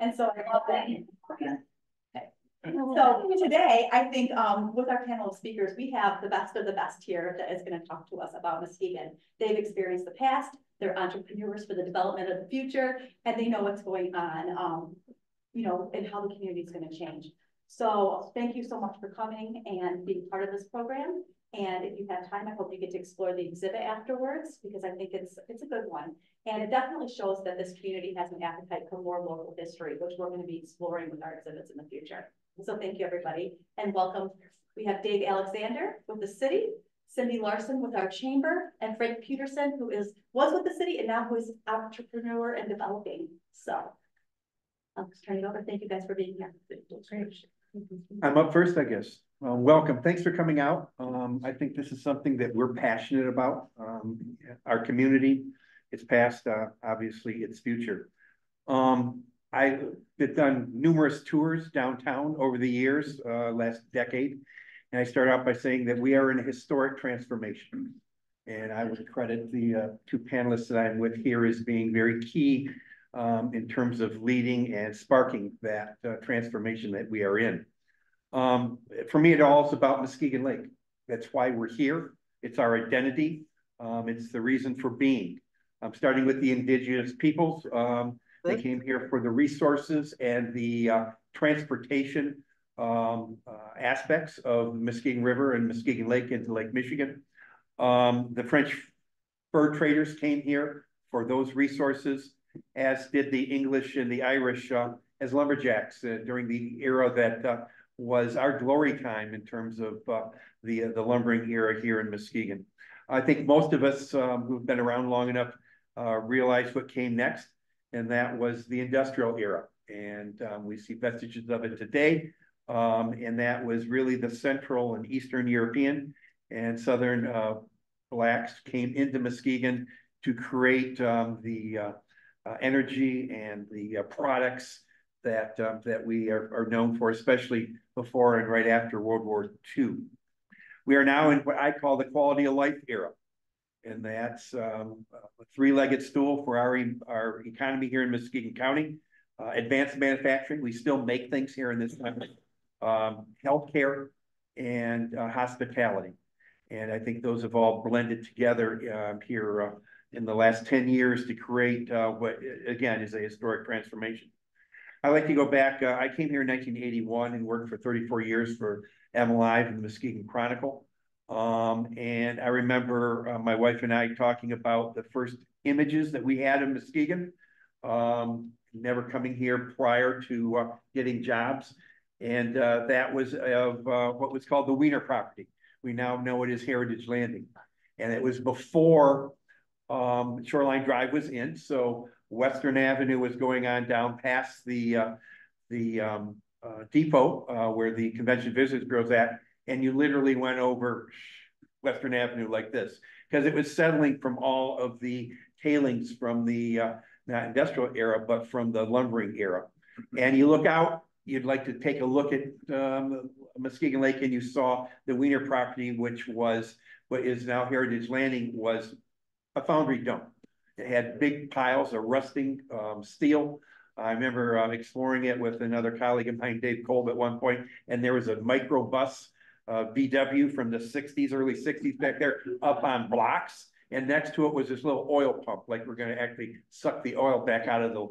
And so I love that. So today, I think um, with our panel of speakers, we have the best of the best here that is going to talk to us about Muskegon. They've experienced the past, they're entrepreneurs for the development of the future, and they know what's going on, um, you know, and how the community is going to change. So thank you so much for coming and being part of this program. And if you have time, I hope you get to explore the exhibit afterwards because I think it's it's a good one. And it definitely shows that this community has an appetite for more local history, which we're going to be exploring with our exhibits in the future. So thank you, everybody, and welcome. We have Dave Alexander with the city, Cindy Larson with our chamber, and Frank Peterson, who is was with the city and now who is entrepreneur and developing. So I'll just turn it over. Thank you guys for being here. I'm up first, I guess. Well, welcome. Thanks for coming out. Um, I think this is something that we're passionate about. Um, our community, its past, uh, obviously its future. Um, I've done numerous tours downtown over the years, uh, last decade. And I start out by saying that we are in a historic transformation. And I would credit the uh, two panelists that I'm with here as being very key um, in terms of leading and sparking that uh, transformation that we are in. Um, for me, it all is about Muskegon Lake. That's why we're here. It's our identity. Um, it's the reason for being. I'm starting with the indigenous peoples. Um, they came here for the resources and the uh, transportation um, uh, aspects of the Muskegon River and Muskegon Lake into Lake Michigan. Um, the French fur traders came here for those resources, as did the English and the Irish uh, as lumberjacks uh, during the era that uh, was our glory time in terms of uh, the, the lumbering era here in Muskegon. I think most of us um, who've been around long enough realize what came next and that was the industrial era. And um, we see vestiges of it today. Um, and that was really the Central and Eastern European and Southern uh, blacks came into Muskegon to create um, the uh, uh, energy and the uh, products that um, that we are, are, known for, especially before and right after World War II. We are now in what I call the quality of life era and that's um, a three-legged stool for our, our economy here in Muskegon County. Uh, advanced manufacturing, we still make things here in this country. Um, healthcare and uh, hospitality. And I think those have all blended together uh, here in the last 10 years to create uh, what, again, is a historic transformation. I like to go back. Uh, I came here in 1981 and worked for 34 years for MLive and the Muskegon Chronicle. Um, and I remember uh, my wife and I talking about the first images that we had in Muskegon, um, never coming here prior to uh, getting jobs. And uh, that was of uh, what was called the Wiener property. We now know it as Heritage Landing. And it was before um, Shoreline Drive was in. So Western Avenue was going on down past the, uh, the um, uh, depot where the Convention Visitors is at and you literally went over Western Avenue like this because it was settling from all of the tailings from the uh, not industrial era, but from the lumbering era. And you look out, you'd like to take a look at um, Muskegon Lake and you saw the Wiener property, which was what is now Heritage Landing, was a foundry dump. It had big piles of rusting um, steel. I remember uh, exploring it with another colleague of mine, Dave Kolb, at one point, and there was a micro bus uh, VW from the 60s, early 60s back there up on blocks. And next to it was this little oil pump, like we're going to actually suck the oil back out of the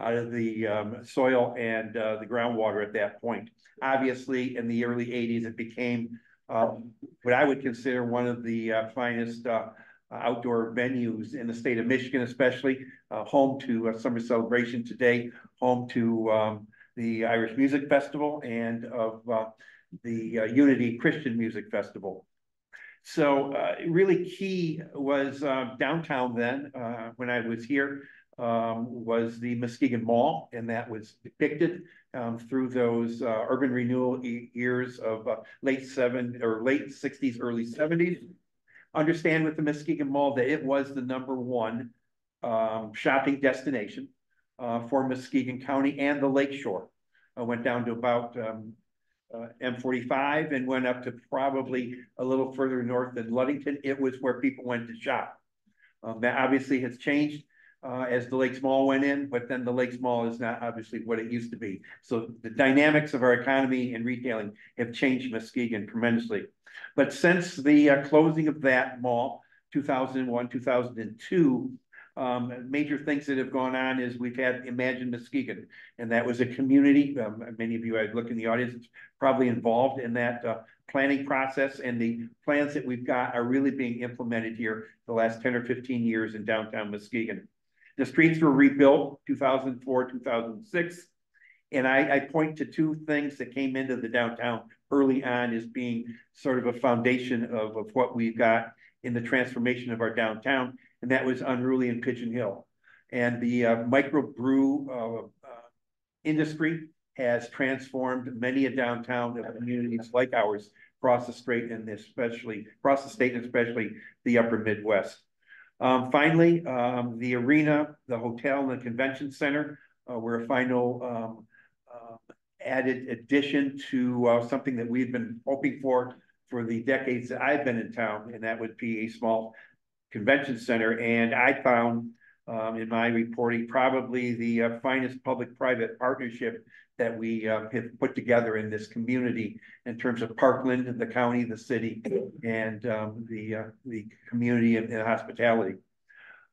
out of the um, soil and uh, the groundwater at that point. Obviously, in the early 80s, it became um, what I would consider one of the uh, finest uh, outdoor venues in the state of Michigan, especially uh, home to a Summer Celebration today, home to um, the Irish Music Festival and of uh, the uh, Unity Christian Music Festival. So uh, really key was uh, downtown then, uh, when I was here, um, was the Muskegon Mall, and that was depicted um, through those uh, urban renewal e years of uh, late seven or late 60s, early 70s. Understand with the Muskegon Mall that it was the number one um, shopping destination for Muskegon County and the Lakeshore. I went down to about um, uh, M45 and went up to probably a little further north than Ludington. It was where people went to shop. Um, that obviously has changed uh, as the Lakes Mall went in, but then the Lakes Mall is not obviously what it used to be. So the dynamics of our economy and retailing have changed Muskegon tremendously. But since the uh, closing of that mall, 2001, 2002, um, major things that have gone on is we've had Imagine Muskegon. And that was a community, um, many of you, I look in the audience, probably involved in that, uh, planning process and the plans that we've got are really being implemented here the last ten or fifteen years in downtown Muskegon. The streets were rebuilt two thousand four, two thousand six. And I, I point to two things that came into the downtown early on as being sort of a foundation of, of what we've got in the transformation of our downtown, and that was Unruly in Pigeon Hill. And the uh, microbrew uh, uh, industry has transformed many a downtown of communities like ours across the state and especially across the state and especially the upper Midwest. Um, finally, um, the arena, the hotel and the convention center uh, were a final um, uh, added addition to uh, something that we've been hoping for for the decades that I've been in town, and that would be a small convention center. And I found um, in my reporting probably the uh, finest public-private partnership that we uh, have put together in this community in terms of Parkland, the county, the city, and um, the uh, the community and, and hospitality.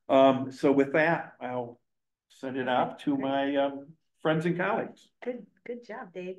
Um, so with that, I'll send it off to my um, friends and colleagues. Good, good job, Dave.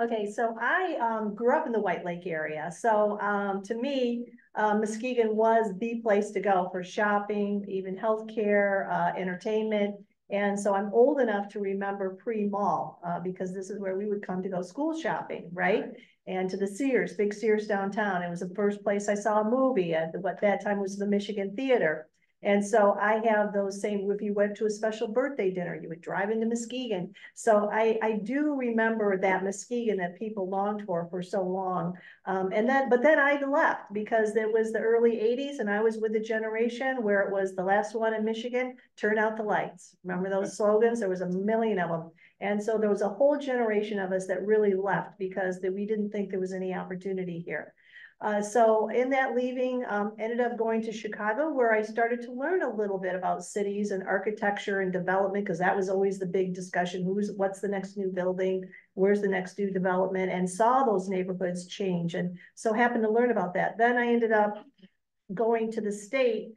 Okay, so I um grew up in the White Lake area, so to me, uh, Muskegon was the place to go for shopping, even healthcare, uh, entertainment. And so I'm old enough to remember pre-mall, uh, because this is where we would come to go school shopping, right? And to the Sears, big Sears downtown. It was the first place I saw a movie at what that time was the Michigan Theater. And so I have those same, if you went to a special birthday dinner, you would drive into Muskegon. So I, I do remember that Muskegon that people longed for for so long. Um, and then, but then I left because it was the early eighties and I was with the generation where it was the last one in Michigan, turn out the lights. Remember those slogans? There was a million of them. And so there was a whole generation of us that really left because that we didn't think there was any opportunity here. Uh, so in that leaving, um, ended up going to Chicago where I started to learn a little bit about cities and architecture and development, because that was always the big discussion. Who's, what's the next new building? Where's the next new development? And saw those neighborhoods change. And so happened to learn about that. Then I ended up going to the state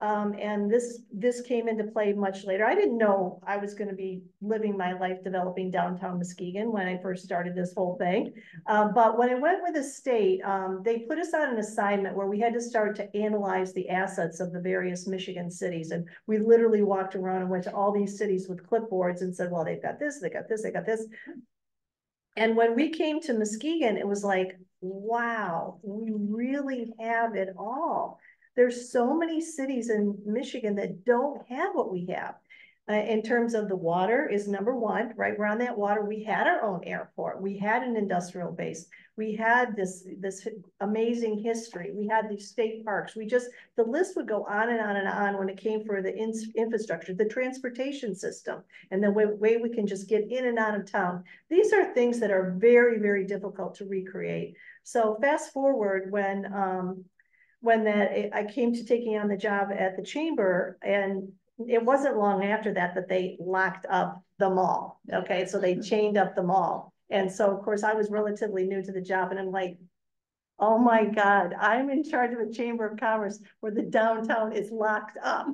um, and this, this came into play much later. I didn't know I was gonna be living my life developing downtown Muskegon when I first started this whole thing. Um, but when I went with the state, um, they put us on an assignment where we had to start to analyze the assets of the various Michigan cities. And we literally walked around and went to all these cities with clipboards and said, well, they've got this, they got this, they got this. And when we came to Muskegon, it was like, wow, we really have it all. There's so many cities in Michigan that don't have what we have. Uh, in terms of the water is number one, right We're on that water, we had our own airport. We had an industrial base. We had this, this amazing history. We had these state parks. We just, the list would go on and on and on when it came for the in, infrastructure, the transportation system, and the way, way we can just get in and out of town. These are things that are very, very difficult to recreate. So fast forward when, um, when that I came to taking on the job at the chamber and it wasn't long after that that they locked up the mall. Okay, so they chained up the mall. And so of course I was relatively new to the job and I'm like, oh my God, I'm in charge of a chamber of commerce where the downtown is locked up.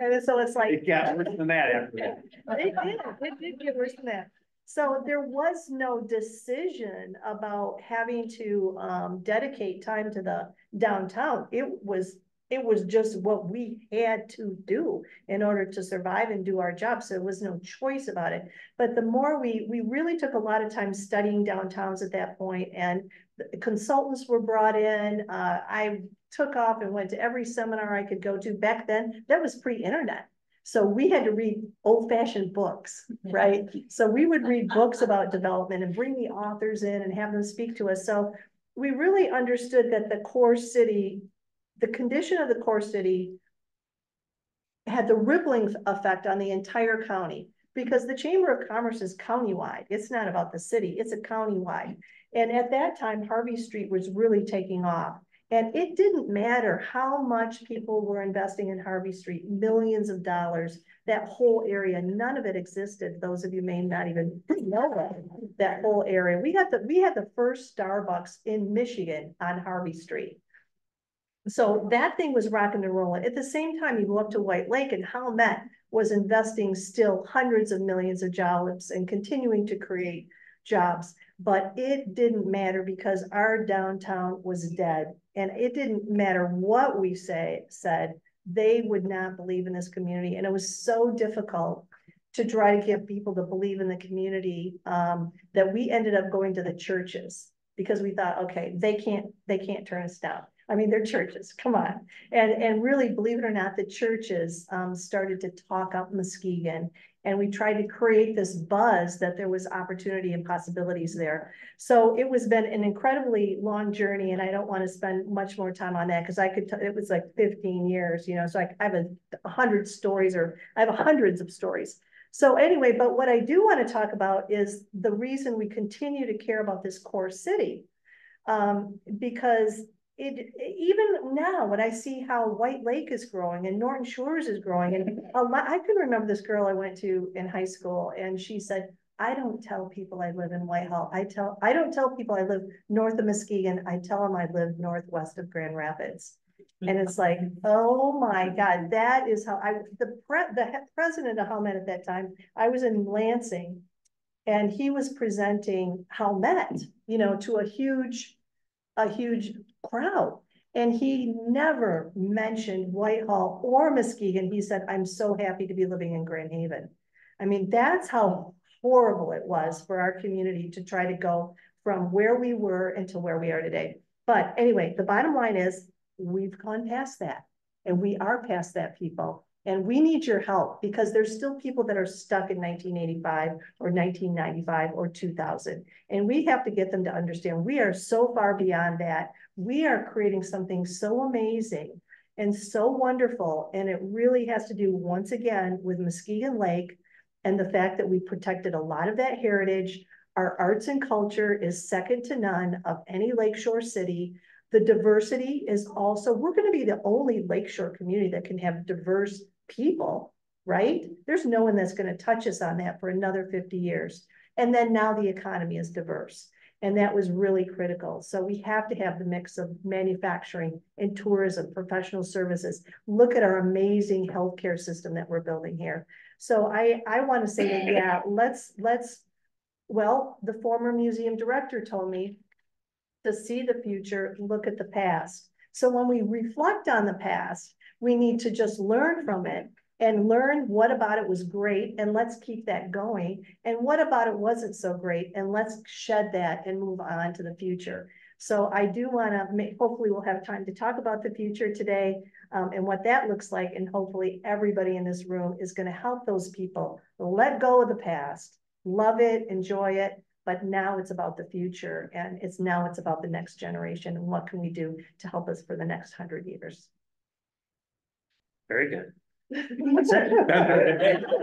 And so it's like. It got worse than that after that. It did, it did get worse than that. So there was no decision about having to um, dedicate time to the downtown. It was it was just what we had to do in order to survive and do our job. So there was no choice about it. But the more we we really took a lot of time studying downtowns at that point, and consultants were brought in. Uh, I took off and went to every seminar I could go to. Back then, that was pre-internet. So we had to read old fashioned books, right? So we would read books about development and bring the authors in and have them speak to us. So we really understood that the core city, the condition of the core city had the rippling effect on the entire county because the Chamber of Commerce is countywide. It's not about the city, it's a countywide. And at that time, Harvey Street was really taking off. And it didn't matter how much people were investing in Harvey Street, millions of dollars, that whole area, none of it existed. Those of you may not even know that, whole area. We had the, we had the first Starbucks in Michigan on Harvey Street. So that thing was rocking and rolling. At the same time, you go up to White Lake and Howmet was investing still hundreds of millions of jobs and continuing to create jobs. But it didn't matter because our downtown was dead. And it didn't matter what we say, said, they would not believe in this community. And it was so difficult to try to get people to believe in the community um, that we ended up going to the churches because we thought, okay, they can't, they can't turn us down. I mean, they're churches, come on. And, and really, believe it or not, the churches um, started to talk up Muskegon and we tried to create this buzz that there was opportunity and possibilities there. So it was been an incredibly long journey and I don't want to spend much more time on that because I could, it was like 15 years, you know, so I, I have a, a hundred stories or I have hundreds of stories. So anyway, but what I do want to talk about is the reason we continue to care about this core city. Um, because it, even now, when I see how White Lake is growing and Norton Shores is growing, and a lot, I can remember this girl I went to in high school, and she said, I don't tell people I live in Whitehall. I tell, I don't tell people I live north of Muskegon. I tell them I live northwest of Grand Rapids. And it's like, oh my God, that is how I, the pre, the president of Howmet at that time, I was in Lansing. And he was presenting Howmet, you know, to a huge, a huge crowd. And he never mentioned Whitehall or Muskegon. He said, I'm so happy to be living in Grand Haven. I mean, that's how horrible it was for our community to try to go from where we were into where we are today. But anyway, the bottom line is we've gone past that and we are past that people. And we need your help because there's still people that are stuck in 1985 or 1995 or 2000. And we have to get them to understand we are so far beyond that. We are creating something so amazing and so wonderful. And it really has to do, once again, with Muskegon Lake and the fact that we protected a lot of that heritage. Our arts and culture is second to none of any lakeshore city. The diversity is also, we're going to be the only lakeshore community that can have diverse people, right? There's no one that's going to touch us on that for another 50 years. And then now the economy is diverse. And that was really critical. So we have to have the mix of manufacturing and tourism, professional services. Look at our amazing healthcare system that we're building here. So I, I want to say that, yeah, let's, let's, well, the former museum director told me to see the future, look at the past. So when we reflect on the past, we need to just learn from it and learn what about it was great and let's keep that going. And what about it wasn't so great and let's shed that and move on to the future. So I do want to make, hopefully we'll have time to talk about the future today um, and what that looks like. And hopefully everybody in this room is going to help those people let go of the past, love it, enjoy it. But now it's about the future and it's now it's about the next generation and what can we do to help us for the next hundred years. Very good. That's it.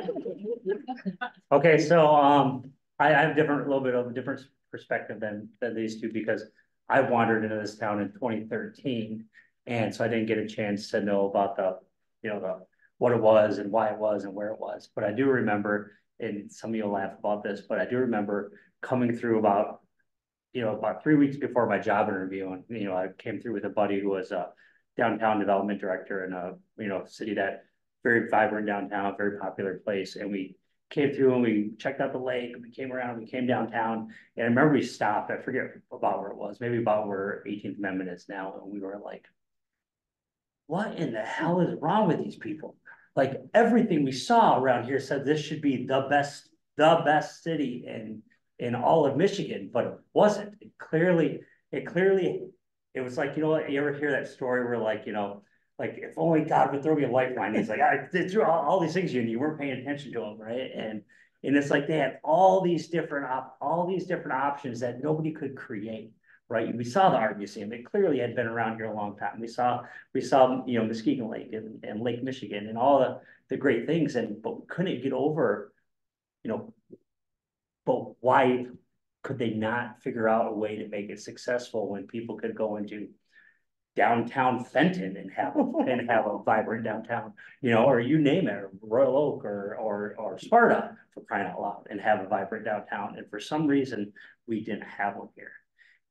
Okay, so, um, I, I have different, a little bit of a different perspective than, than these two because I wandered into this town in twenty thirteen. And so I didn't get a chance to know about the, you know, the, what it was and why it was and where it was. But I do remember, and some of you will laugh about this, but I do remember coming through about, you know, about three weeks before my job interview. And, you know, I came through with a buddy who was a downtown development director in a, you know, city that very vibrant downtown, very popular place. And we came through and we checked out the lake, we came around, we came downtown. And I remember we stopped, I forget about where it was, maybe about where 18th Amendment is now. And we were like, what in the hell is wrong with these people? Like everything we saw around here said this should be the best, the best city in, in all of Michigan, but it wasn't. It clearly, it clearly, it was like, you know what, you ever hear that story where like, you know, like if only God would throw me a lifeline. He's like, I threw all, all these things you and you weren't paying attention to them, right? And and it's like they had all these different op all these different options that nobody could create, right? We saw the art museum; it clearly had been around here a long time. We saw we saw you know Muskegon Lake and, and Lake Michigan and all the the great things, and but we couldn't get over, you know, but why could they not figure out a way to make it successful when people could go into downtown Fenton and have, and have a vibrant downtown, you know, or you name it, Royal Oak or, or, or Sparta for crying out loud and have a vibrant downtown. And for some reason, we didn't have one here.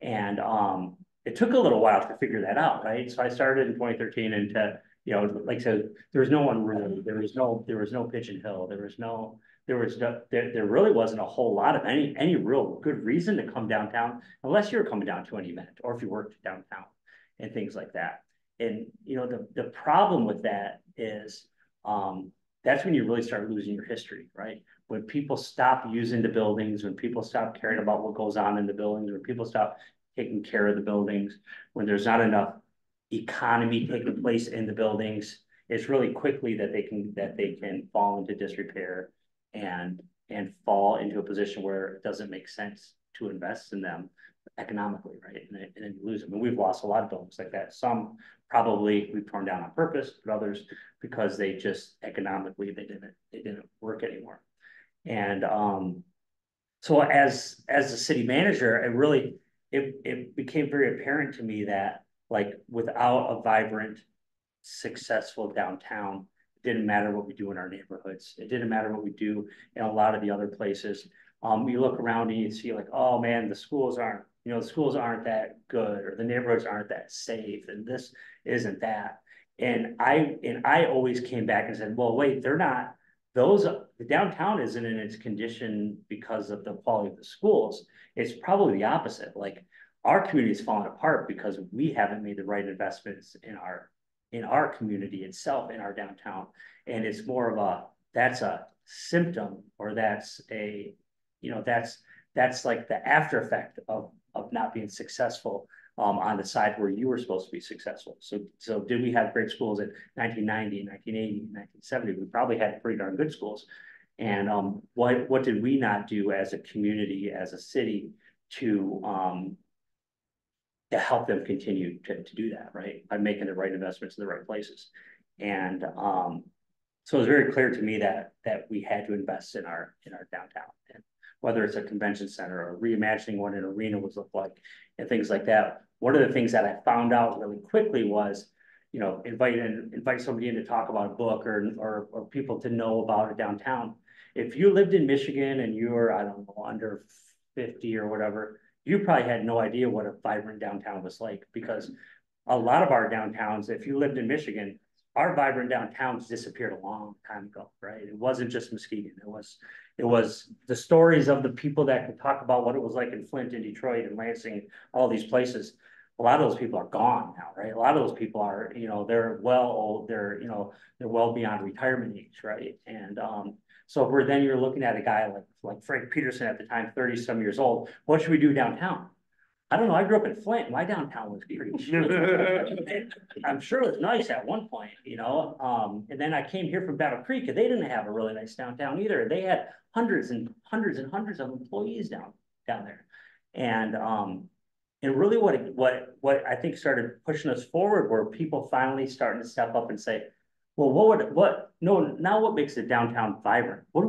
And, um, it took a little while to figure that out, right? So I started in twenty thirteen and to, you know, like I said, there was no one really, there was no, there was no Pigeon Hill, there was no, there was no, there, there really wasn't a whole lot of any, any real good reason to come downtown unless you were coming down to an event or if you worked downtown and things like that. And, you know, the, the problem with that is, um, that's when you really start losing your history, right? When people stop using the buildings, when people stop caring about what goes on in the buildings, when people stop taking care of the buildings, when there's not enough economy taking place in the buildings, it's really quickly that they can, that they can fall into disrepair and, and fall into a position where it doesn't make sense to invest in them economically, right? And then, and then you lose them. And we've lost a lot of buildings like that. Some probably we've torn down on purpose, but others because they just economically, they didn't, they didn't work anymore. And, um, so as, as a city manager, it really, it, it became very apparent to me that like without a vibrant, successful downtown, didn't matter what we do in our neighborhoods. It didn't matter what we do in a lot of the other places. Um, you look around and you see like, oh man, the schools aren't, you know, the schools aren't that good or the neighborhoods aren't that safe and this isn't that. And I, and I always came back and said, well, wait, they're not, those, the downtown isn't in its condition because of the quality of the schools. It's probably the opposite. Like our community is falling apart because we haven't made the right investments in our, in our community itself, in our downtown. And it's more of a, that's a symptom or that's a, you know, that's, that's like the after effect of, of not being successful um, on the side where you were supposed to be successful. So, so did we have great schools in 1990, 1980, 1970? We probably had pretty darn good schools. And um, what, what did we not do as a community, as a city to, um, to help them continue to, to do that, right? By making the right investments in the right places. And um, so it was very clear to me that, that we had to invest in our, in our downtown. And whether it's a convention center or reimagining what an arena would look like and things like that. One of the things that I found out really quickly was, you know, invite in, invite somebody in to talk about a book or, or, or people to know about a downtown. If you lived in Michigan and you were, I don't know, under 50 or whatever, you probably had no idea what a vibrant downtown was like because a lot of our downtowns, if you lived in Michigan, our vibrant downtowns disappeared a long time ago, right? It wasn't just Muskegon. It was, it was the stories of the people that could talk about what it was like in Flint and Detroit and Lansing, all these places. A lot of those people are gone now, right? A lot of those people are, you know, they're well they're, you know, they're well beyond retirement age, right? And um, so where then you're looking at a guy like like Frank Peterson at the time, 30 some years old, what should we do downtown? I don't know. I grew up in Flint. My downtown was pretty. I'm sure it was nice at one point, you know. Um, and then I came here from Battle Creek, and they didn't have a really nice downtown either. They had hundreds and hundreds and hundreds of employees down down there, and um, and really what what what I think started pushing us forward were people finally starting to step up and say, well, what would what no now what makes the downtown vibrant? What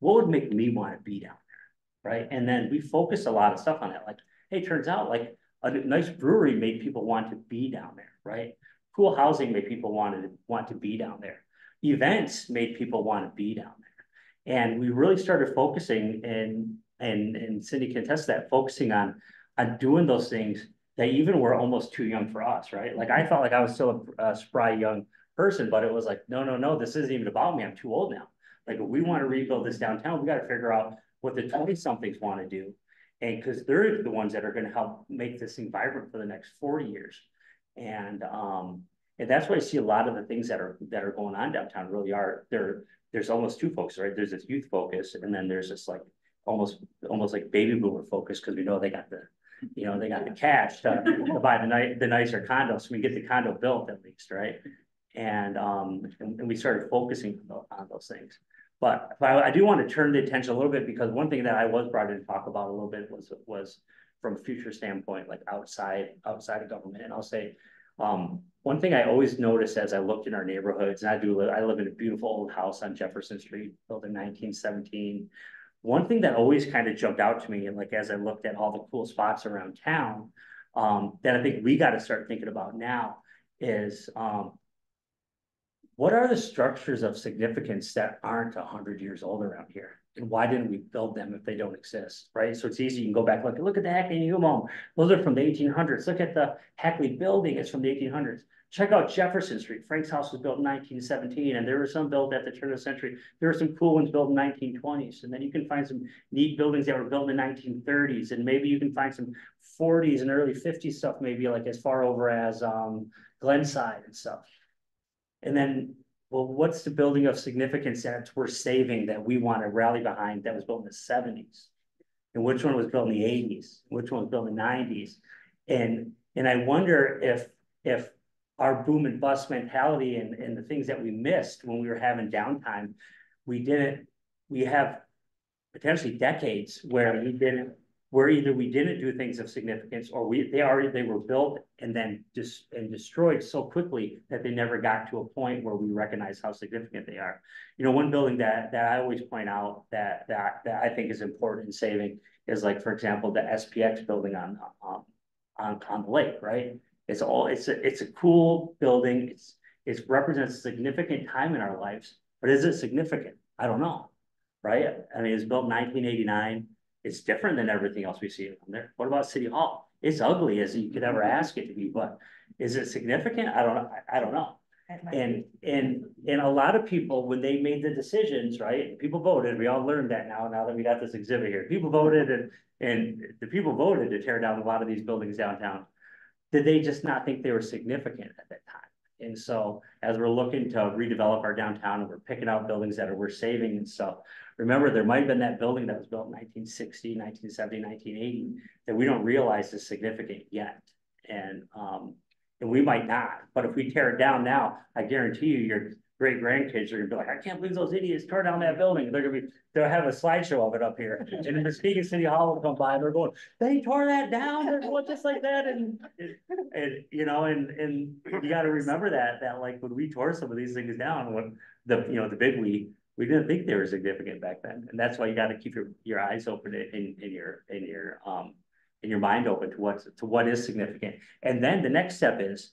what would make me want to be down there, right? And then we focus a lot of stuff on that, like hey, turns out like a nice brewery made people want to be down there, right? Cool housing made people want to want to be down there. Events made people want to be down there. And we really started focusing and and and Cindy can attest that focusing on on doing those things that even were almost too young for us, right? Like I felt like I was still a, a spry young person, but it was like, no, no, no, this isn't even about me. I'm too old now. Like we want to rebuild this downtown, we got to figure out what the 20 somethings want to do and because they're the ones that are going to help make this thing vibrant for the next 40 years. And um, and that's why I see a lot of the things that are that are going on downtown really are there. There's almost two focus, right? There's this youth focus, and then there's this like almost almost like baby boomer focus because we know they got the you know they got the cash to, to buy the night the nicer condo, so we get the condo built at least, right? And um and, and we started focusing on those things. But, but I, I do want to turn the attention a little bit because one thing that I was brought in to talk about a little bit was was from a future standpoint, like outside outside of government. And I'll say, um, one thing I always noticed as I looked in our neighborhoods, and I do I live in a beautiful old house on Jefferson Street, built in 1917. One thing that always kind of jumped out to me, and like as I looked at all the cool spots around town, um, that I think we gotta start thinking about now is, um. What are the structures of significance that aren't a hundred years old around here? And why didn't we build them if they don't exist, right? So it's easy, you can go back, look, look at the Hackley Hume Home. Those are from the eighteen hundreds. Look at the Hackley Building, it's from the eighteen hundreds. Check out Jefferson Street. Frank's house was built in nineteen seventeen, and there were some built at the turn of the century. There were some cool ones built in nineteen twenties, and then you can find some neat buildings that were built in the nineteen thirties, and maybe you can find some forties and early fifties stuff, maybe like as far over as um Glenside and stuff. And then, well, what's the building of significance that we're saving that we want to rally behind that was built in the seventies? And which one was built in the eighties? Which one was built in the nineties? And, and I wonder if, if our boom and bust mentality and, and the things that we missed when we were having downtime, we didn't, we have potentially decades where we didn't, where either we didn't do things of significance or we, they already, they were built and then just, and destroyed so quickly that they never got to a point where we recognize how significant they are. You know, one building that, that I always point out that, that, that I think is important in saving is like, for example, the SPX building on, on, on the lake, right? It's all, it's a, it's a cool building. It's, it represents significant time in our lives, but is it significant? I don't know, right? I mean, it's built in nineteen eighty-nine. It's different than everything else we see around there. What about City Hall? It's ugly as you could ever ask it to be, but is it significant? I don't know. I, I don't know. And, and, and a lot of people, when they made the decisions, right, people voted, we all learned that now, now that we got this exhibit here. People voted and, and the people voted to tear down a lot of these buildings downtown. Did they just not think they were significant at that time? And so as we're looking to redevelop our downtown and we're picking out buildings that are we're saving and stuff. Remember, there might have been that building that was built in 1960, 1970, 1980 that we don't realize is significant yet. And, um, and we might not, but if we tear it down now, I guarantee you, your great grandkids are gonna be like, I can't believe those idiots tore down that building. They're gonna be, they'll have a slideshow of it up here. And the Muskegon City Hall will come by and they're going, they tore that down, they're going just like that. And, and, you know, and, and you gotta remember that, that like when we tore some of these things down, when the, you know, the big we, we didn't think they were significant back then. And that's why you gotta keep your, your eyes open in, in your, in your, um, in your mind open to what's, to what is significant. And then the next step is,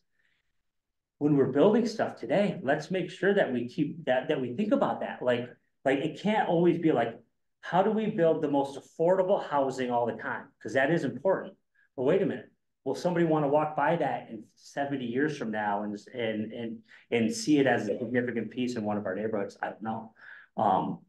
when we're building stuff today, let's make sure that we keep that, that we think about that, like, like, it can't always be like, how do we build the most affordable housing all the time? Because that is important. But wait a minute, will somebody want to walk by that in seventy years from now and, and, and, and see it as a significant piece in one of our neighborhoods? I don't know. Um,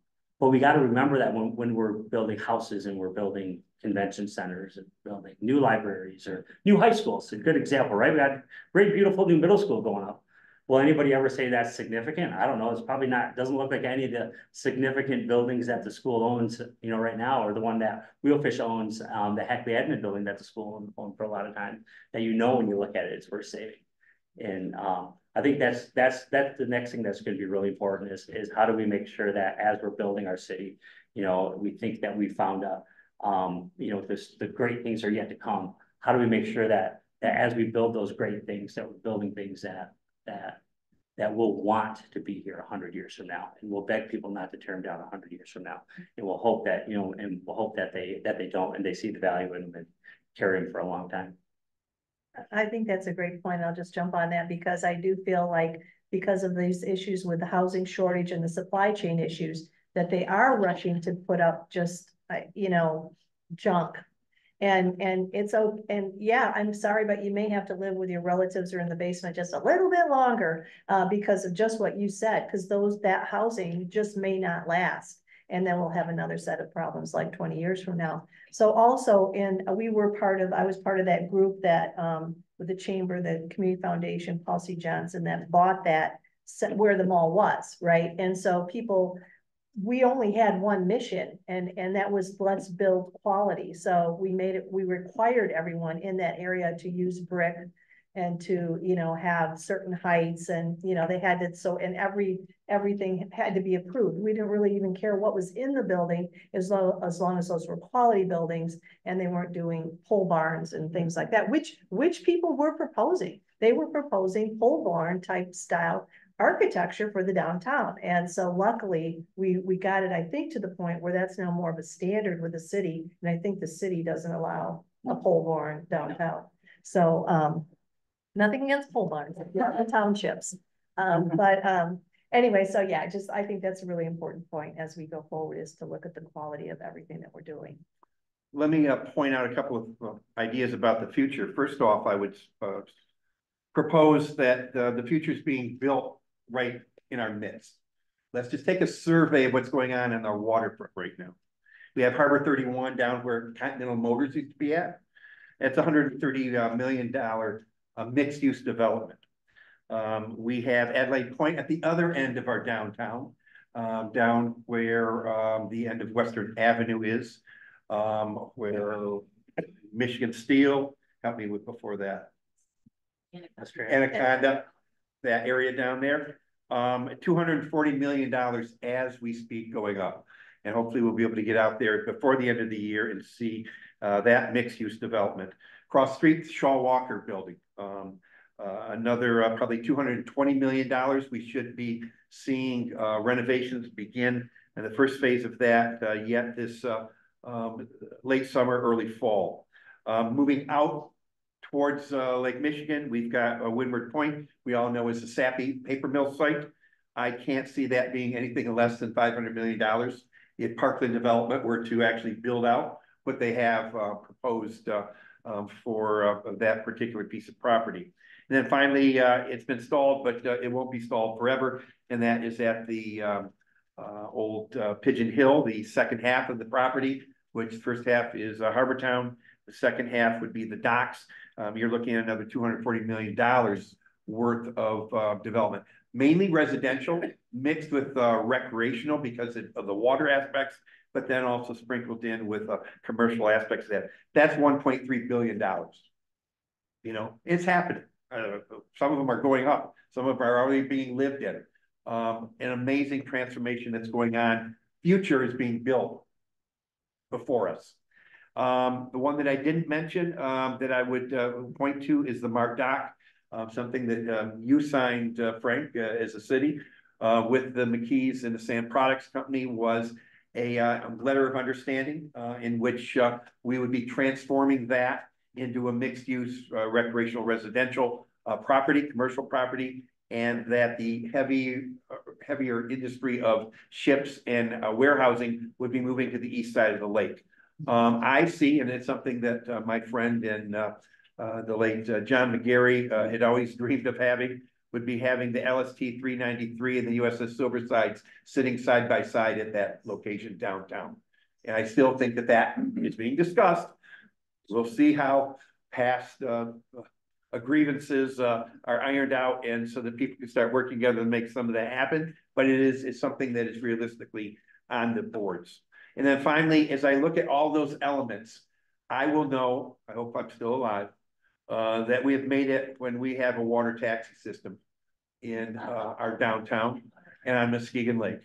but we got to remember that when, when we're building houses and we're building convention centers and building new libraries or new high schools, a good example, right? We got great, beautiful new middle school going up. Will anybody ever say that's significant? I don't know. It's probably not, doesn't look like any of the significant buildings that the school owns, you know, right now, or the one that Wheelfish owns, um, the Hackley Admin building that the school owned for a lot of time, that you know, when you look at it, it's worth saving. And, um, I think that's, that's, that's the next thing that's gonna be really important is, is how do we make sure that as we're building our city, you know, we think that we found a, um, you know, this, the great things are yet to come. How do we make sure that, that as we build those great things, that we're building things that, that, that we'll want to be here a hundred years from now, and we'll beg people not to tear them down a hundred years from now. And we'll hope that, you know, and we'll hope that they, that they don't, and they see the value in them and carry them for a long time. I think that's a great point. I'll just jump on that because I do feel like because of these issues with the housing shortage and the supply chain issues, that they are rushing to put up just, uh, you know, junk. And, and it's, o- and yeah, I'm sorry, but you may have to live with your relatives or in the basement just a little bit longer uh, because of just what you said, because those, that housing just may not last. And then we'll have another set of problems like twenty years from now. So also in, uh, we were part of, I was part of that group that, um, with the chamber, the community foundation, Paul C. Johnson, that bought that where the mall was, right? And so people, we only had one mission and, and that was let's build quality. So we made it, we required everyone in that area to use brick and to, you know, have certain heights and, you know, they had to, so, and every, everything had to be approved. We didn't really even care what was in the building as long, as long as those were quality buildings and they weren't doing pole barns and things like that, which, which people were proposing. They were proposing pole barn type style architecture for the downtown. And so luckily, we, we got it, I think, to the point where that's now more of a standard with the city. And I think the city doesn't allow a pole barn downtown. So, um, nothing against pole barns, not the townships. Um, but, um, anyway, so yeah, just, I think that's a really important point as we go forward is to look at the quality of everything that we're doing. Let me uh point out a couple of uh, ideas about the future. First off, I would uh. Propose that uh the future is being built right in our midst. Let's just take a survey of what's going on in our waterfront right now. We have Harbor thirty-one down where Continental Motors used to be at. It's a hundred and thirty uh, million uh mixed use development. Um, we have Adelaide Point at the other end of our downtown. Um, down where um the end of Western Avenue is. Um, where Michigan Steel, help me with before that. Anaconda, that area down there. Um, two hundred and forty million dollars as we speak going up. And hopefully we'll be able to get out there before the end of the year and see uh that mixed use development. Cross street, Shaw Walker Building, um, uh, another uh, probably two hundred and twenty million dollars. We should be seeing uh renovations begin. And the first phase of that uh yet this uh um late summer, early fall. Um, moving out towards uh Lake Michigan, we've got uh, Windward Point, we all know is a Sappi paper mill site. I can't see that being anything less than five hundred million dollars. If Parkland Development were to actually build out what they have proposed um for uh that particular piece of property. And then finally, uh it's been stalled, but uh it won't be stalled forever, and that is at the um old Pigeon Hill, the second half of the property, which first half is Harbor Town. The second half would be the docks. Um, you're looking at another two hundred forty million dollars worth of uh development. Mainly residential, mixed with uh recreational because of the water aspects, but then also sprinkled in with uh commercial aspects of that. That's one point three billion dollars. You know, it's happening. Uh, some of them are going up, some of them are already being lived in. Um, an amazing transformation that's going on. Future is being built before us. Um, the one that I didn't mention, um, that I would, uh, point to is the Mart Dock. Uh, something that, um, you signed, uh, Frank, uh, as a city, with the McKees and the Sand Products Company was a, uh, letter of understanding, uh, in which, uh, we would be transforming that into a mixed-use, uh, recreational residential, uh, property, commercial property, and that the heavy, uh, heavier industry of ships and, warehousing would be moving to the east side of the lake. Um, I see, and it's something that, my friend and, the late, John McGarry, had always dreamed of having, would be having the LST three ninety-three and the USS Silversides sitting side by side at that location downtown. And I still think that that is being discussed. We'll see how past, uh, uh, grievances, uh, are ironed out and so that people can start working together and make some of that happen. But it is, it's something that is realistically on the boards. And then finally, as I look at all those elements, I will know, I hope I'm still alive, uh, that we have made it when we have a water taxi system in, uh, our downtown and on Muskegon Lake.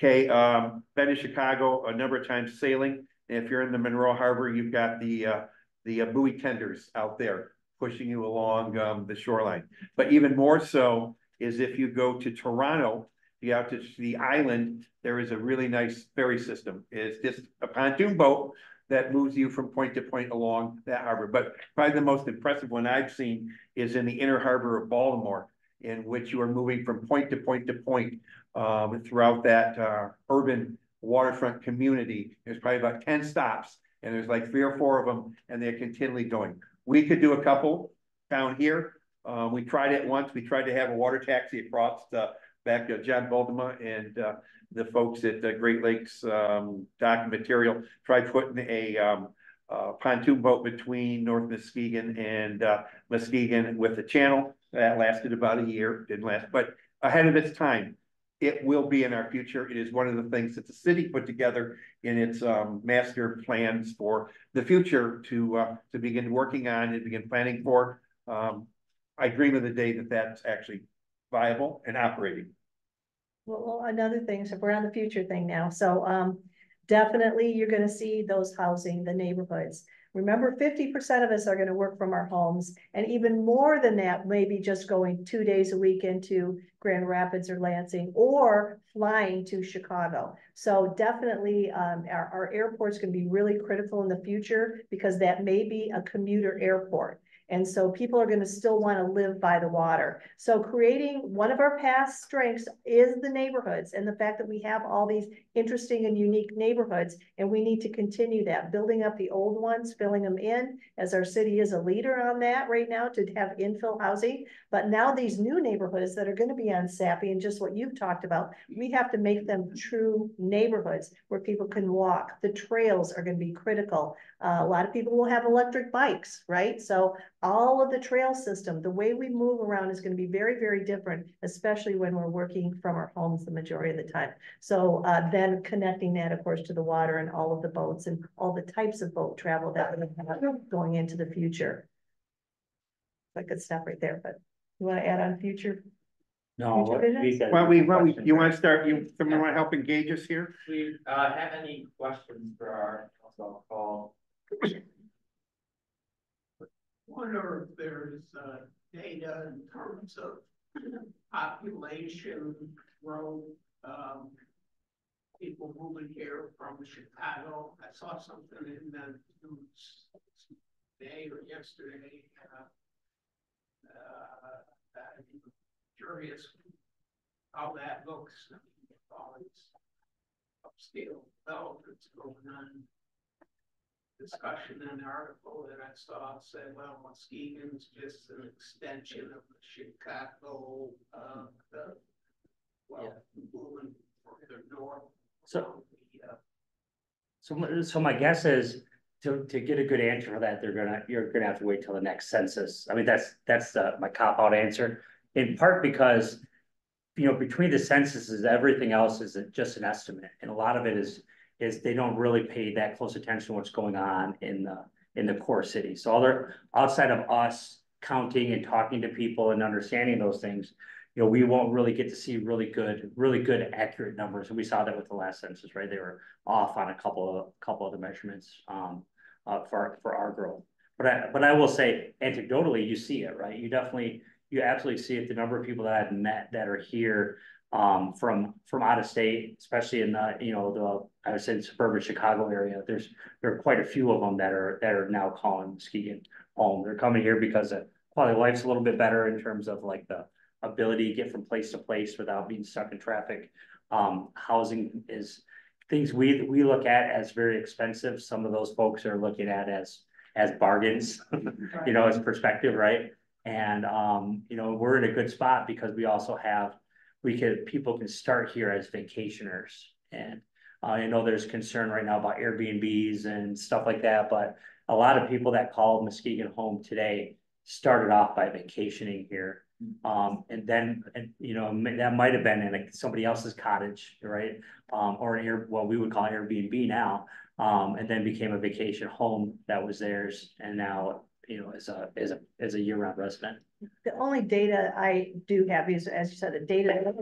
Okay, um, been to Chicago a number of times sailing. If you're in the Monroe Harbor, you've got the, uh, the uh, buoy tenders out there pushing you along, um, the shoreline. But even more so is if you go to Toronto, you out to the island, there is a really nice ferry system. It's just a pontoon boat that moves you from point to point along that harbor. But probably the most impressive one I've seen is in the inner harbor of Baltimore, in which you are moving from point to point to point um, throughout that uh, urban waterfront community. There's probably about ten stops, and there's like three or four of them, and they're continually going. We could do a couple down here. Uh, we tried it once. We tried to have a water taxi across the back to John Baltimore and uh, the folks at uh, Great Lakes um, Dock Material tried putting a um, uh, pontoon boat between North Muskegon and uh, Muskegon with a channel. That lasted about a year, didn't last, but ahead of its time. It will be in our future. It is one of the things that the city put together in its um, master plans for the future to uh, to begin working on and begin planning for. Um, I dream of the day that that's actually viable and operating. Well, another thing, so we're on the future thing now, so, um, definitely you're gonna see those housing, the neighborhoods. Remember, fifty percent of us are gonna work from our homes, and even more than that, maybe just going two days a week into Grand Rapids or Lansing, or flying to Chicago. So definitely, um, our, our airport's gonna be really critical in the future, because that may be a commuter airport. And so people are gonna still wanna live by the water. So creating, one of our past strengths is the neighborhoods and the fact that we have all these interesting and unique neighborhoods. And we need to continue that, building up the old ones, filling them in, as our city is a leader on that right now to have infill housing. But now these new neighborhoods that are gonna be on Sappi and just what you've talked about, we have to make them true neighborhoods where people can walk. The trails are gonna be critical. Uh, a lot of people will have electric bikes, right? So all of the trail system, the way we move around is gonna be very, very different, especially when we're working from our homes the majority of the time. So uh, then connecting that, of course, to the water and all of the boats and all the types of boat travel that we have going into the future. I could stop right there, but you wanna add on future? No. Future what- we Well, we, well, we, you wanna start, you, someone wanna help engage us here? We uh have any questions for our council call? Wonder if there's uh data in terms of population growth, um. People moving here from Chicago, I saw something in the news today or yesterday, uh. Uh, I'm curious how that looks, all these upscale developments going on discussion in the article that I saw said, well, Muskegon's just an extension of the Chicago, uh, the. Well, moving further north. So- The, uh, So, my- so my guess is, to, to get a good answer for that, they're gonna, you're gonna have to wait till the next census. I mean, that's, that's the, my cop-out answer. In part because, you know, between the censuses, everything else is just an estimate, and a lot of it is, is they don't really pay that close attention to what's going on in the, in the core city. So other, outside of us counting and talking to people and understanding those things, you know, we won't really get to see really good, really good accurate numbers. And we saw that with the last census, right? They were off on a couple of, couple of the measurements, um, uh, for, for our growth. But I, but I will say anecdotally, you see it, right? You definitely, you absolutely see it. The number of people that I've met that are here, um, from, from out of state, especially in the, you know, the, I would say suburban Chicago area. There's, there are quite a few of them that are, that are now calling Muskegon home. They're coming here because the quality of life's a little bit better in terms of like the ability to get from place to place without being stuck in traffic. Um, housing is things we, we look at as very expensive. Some of those folks are looking at as, as bargains, you know, as perspective, right? And, um, you know, we're in a good spot because we also have, we could, people can start here as vacationers. And uh, I know there's concern right now about Airbnbs and stuff like that, but a lot of people that call Muskegon home today started off by vacationing here. Um, and then, and, you know, that might have been in like somebody else's cottage, right? Um, or an Air, what we would call Airbnb now, um, and then became a vacation home that was theirs. And now, you know, as a, as a, as a year-round resident. The only data I do have is, as you said, the data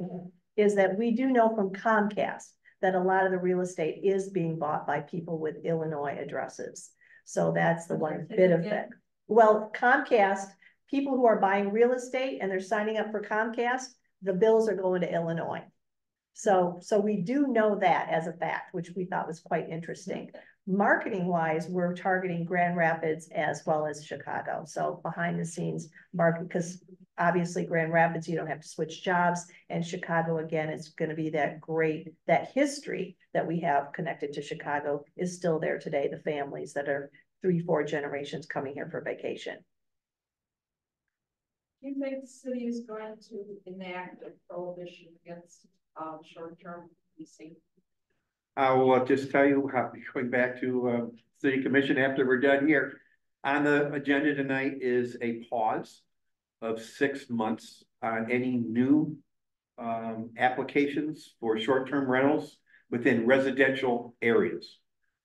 is that we do know from Comcast that a lot of the real estate is being bought by people with Illinois addresses. So that's the one bit of it. Well, Comcast, people who are buying real estate and they're signing up for Comcast, the bills are going to Illinois. So, so we do know that as a fact, which we thought was quite interesting. Marketing wise, we're targeting Grand Rapids as well as Chicago. So behind the scenes market, because obviously Grand Rapids, you don't have to switch jobs. And Chicago, again, is gonna be that great, that history that we have connected to Chicago is still there today. The families that are three, four generations coming here for vacation. Do you think the city is going to enact a prohibition against um short-term leasing? I will uh, just tell you, how, going back to, uh, city commission after we're done here. On the agenda tonight is a pause of six months on any new. Um, applications for short-term rentals within residential areas.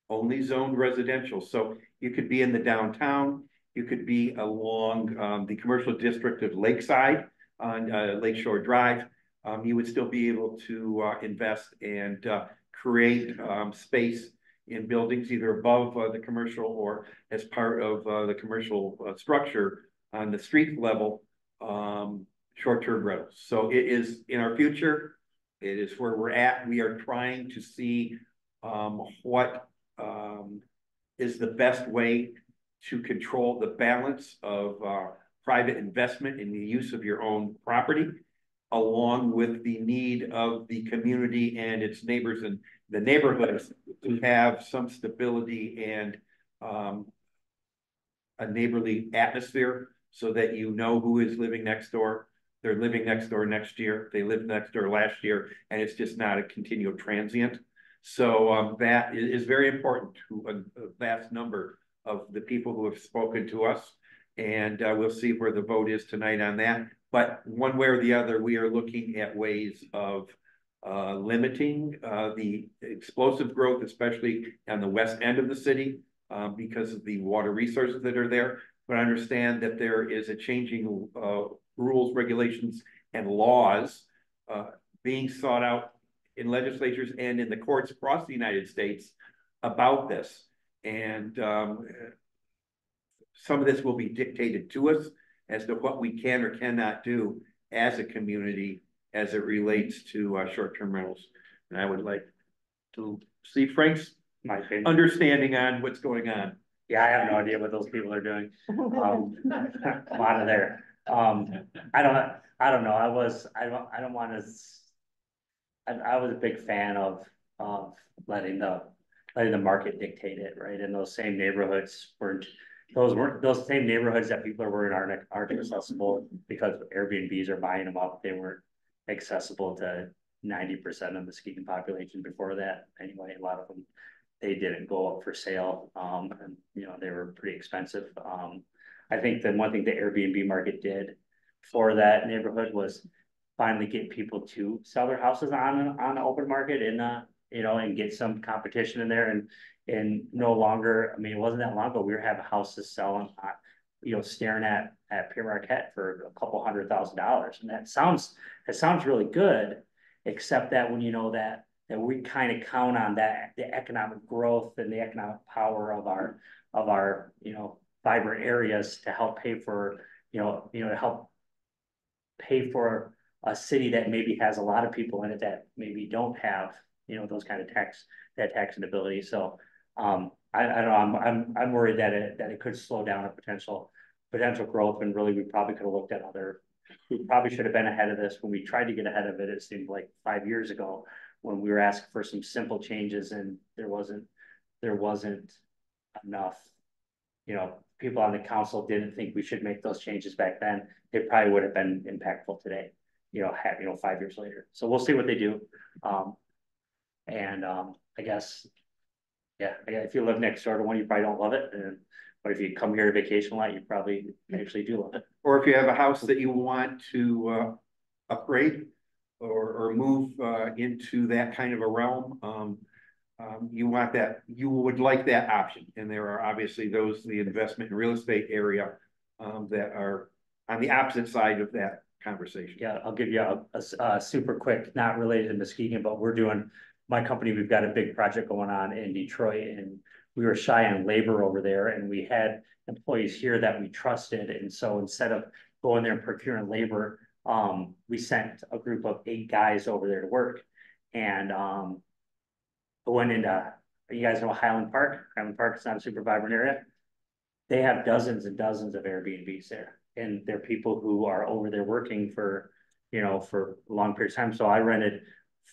Only zoned residential, so you could be in the downtown, you could be along, um, the commercial district of Lakeside on, uh, Lake Shore Drive. Um, you would still be able to, uh, invest and, uh, create um space in buildings either above uh, the commercial or as part of uh, the commercial uh, structure on the street level, um, short-term rentals. So it is in our future. It is where we're at. We are trying to see um what um is the best way to control the balance of, uh, private investment in the use of your own property, along with the need of the community and its neighbors and the neighborhoods to have some stability and, um, a neighborly atmosphere so that you know who is living next door. They're living next door next year, they lived next door last year, and it's just not a continual transient. So um that is very important to a a vast number of the people who have spoken to us. And uh we'll see where the vote is tonight on that, but one way or the other, we are looking at ways of. Uh, limiting uh the explosive growth, especially on the west end of the city. Uh, because of the water resources that are there, but I understand that there is a changing uh rules, regulations and laws. Being sought out in legislatures and in the courts across the United States about this. And um. Some of this will be dictated to us as to what we can or cannot do as a community as it relates to uh short-term rentals. And I would like to see Frank's My opinion. understanding on what's going on. Yeah, I have no idea what those people are doing. Um, come out of there. Um, I don't, I don't know. I was, I don't, I don't wanna. I was a big fan of, of letting the, letting the market dictate it, right? And those same neighborhoods weren't. Those weren't, those same neighborhoods that people are worried aren't, aren't accessible because Airbnbs are buying them up. They weren't accessible to ninety percent of the Muskegon population before that. Anyway, a lot of them they didn't go up for sale, um, and, you know, they were pretty expensive, um. I think the one thing the Airbnb market did for that neighborhood was finally get people to sell their houses on, on the open market and, uh, you know, and get some competition in there and, and no longer, I mean, it wasn't that long ago, we were having houses selling, you know, staring at, at Pere Marquette for a couple hundred thousand dollars, and that sounds, that sounds really good, except that when you know that that we kind of count on that, the economic growth and the economic power of our, of our, you know, vibrant areas to help pay for, you know, you know, to help pay for a city that maybe has a lot of people in it that maybe don't have, you know, those kind of tax, that tax and ability. So, um, I, I don't know, I'm, I'm, I'm worried that it, that it could slow down a potential, potential growth and really we probably could have looked at other, we probably should have been ahead of this when we tried to get ahead of it. It seemed like five years ago when we were asking for some simple changes and there wasn't, there wasn't enough. You know, people on the council didn't think we should make those changes back then. It probably would have been impactful today, you know, have, you know, five years later. So we'll see what they do. Um, and, um, I guess, yeah, if you live next door to one, you probably don't love it. And, but if you come here to vacation a lot, you probably actually do love it. Or if you have a house that you want to uh upgrade or or move uh into that kind of a realm, um. Um, you want that, you would like that option, and there are obviously those, the investment in real estate area. Um, that are on the opposite side of that conversation. Yeah, I'll give you a super quick, not related to Muskegon, but we're doing, my company, we've got a big project going on in Detroit and we were shy on labor over there and we had employees here that we trusted. And so instead of going there and procuring labor, um, we sent a group of eight guys over there to work. And, um, I went into, you guys know Highland Park? Highland Park is not a super vibrant area. They have dozens and dozens of Airbnbs there, and they're people who are over there working for, you know, for a long period of time. So I rented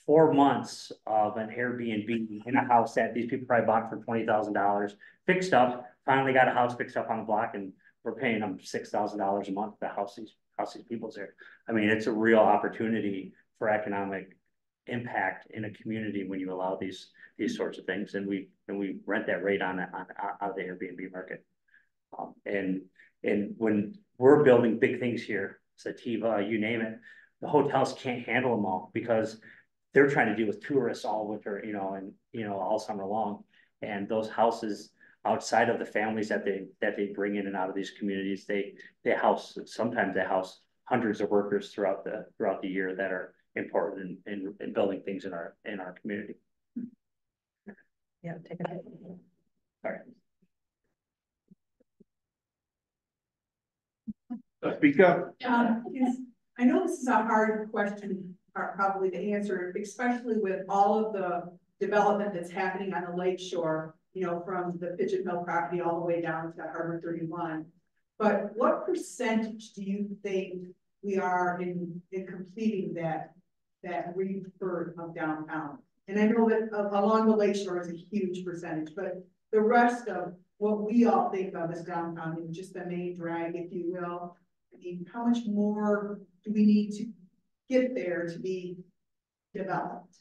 four months of an Airbnb in a house that these people probably bought for twenty thousand dollars, fixed up, finally got a house fixed up on the block, and we're paying them six thousand dollars a month to house these, house these people's there. I mean, it's a real opportunity for economic impact in a community when you allow these, these sorts of things, and we, and we rent that rate on, on, of the Airbnb market. Um, and, and when we're building big things here, Sativa, you name it, the hotels can't handle them all because they're trying to deal with tourists all winter, you know, and, you know, all summer long. And those houses outside of the families that they, that they bring in and out of these communities, they, they house, sometimes they house hundreds of workers throughout the, throughout the year that are important in, in, in building things in our, in our community. Yeah, take it. All right. Speak up. Um, I know this is a hard question, uh, probably the answer, especially with all of the development that's happening on the lake shore. you know, from the Pigeon Hill property all the way down to Harbor thirty-one. But what percentage do you think we are in, in completing that, that refurb of downtown? And I know that a- along the lake shore is a huge percentage, but the rest of what we all think of as downtown, just the main drag, if you will. I mean, how much more do we need to get there to be developed?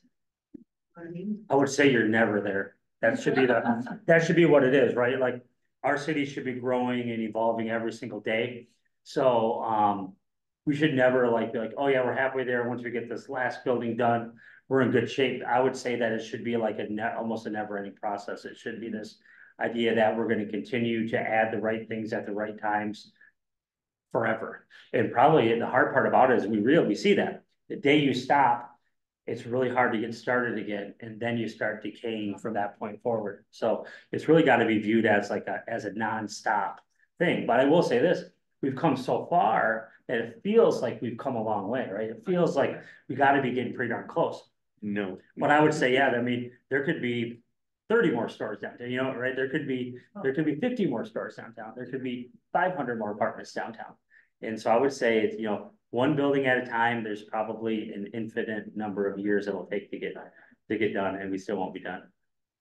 I mean, I would say you're never there. That should be the, that should be what it is, right? Like, our city should be growing and evolving every single day. So, um, we should never like be like, oh yeah, we're halfway there. Once we get this last building done, we're in good shape. I would say that it should be like a almost a never ending process. It should be this idea that we're gonna continue to add the right things at the right times forever. And probably the hard part about it is we really, we see that. The day you stop, it's really hard to get started again, and then you start decaying from that point forward. So it's really gotta be viewed as like a, as a nonstop thing. But I will say this, we've come so far that it feels like we've come a long way, right? It feels like we gotta be getting pretty darn close. No. But I would say, yeah, I mean, there could be thirty more stores downtown, you know, right? There could be, there could be fifty more stores downtown. There could be five hundred more apartments downtown. And so I would say, it's, you know, one building at a time, there's probably an infinite number of years it'll take to get, to get done, and we still won't be done.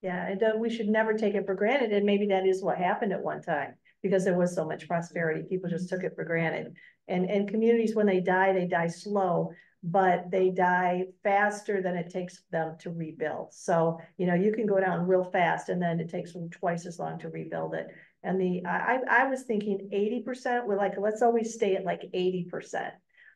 Yeah, and uh, we should never take it for granted, and maybe that is what happened at one time, because there was so much prosperity, people just took it for granted. And, and communities, when they die, they die slow, but they die faster than it takes them to rebuild. So, you know, you can go down real fast, and then it takes them twice as long to rebuild it. And the, I, I, was thinking eighty percent, we're like, let's always stay at like eighty percent.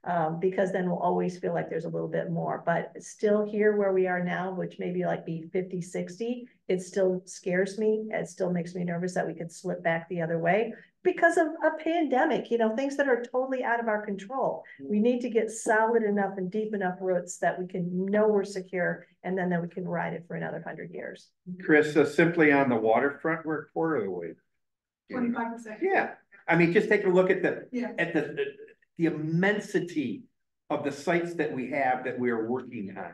Um, because then we'll always feel like there's a little bit more, but still here where we are now, which maybe like be 50, 60, it still scares me. It still makes me nervous that we could slip back the other way because of a pandemic, you know, things that are totally out of our control. We need to get solid enough and deep enough roots that we can know we're secure and then, that we can ride it for another hundred years. Chris, uh, simply on the waterfront, we're a quarter of the way. twenty-five percent. Yeah, I mean, just take a look at the, Yeah. at the, the- the immensity of the sites that we have that we are working on.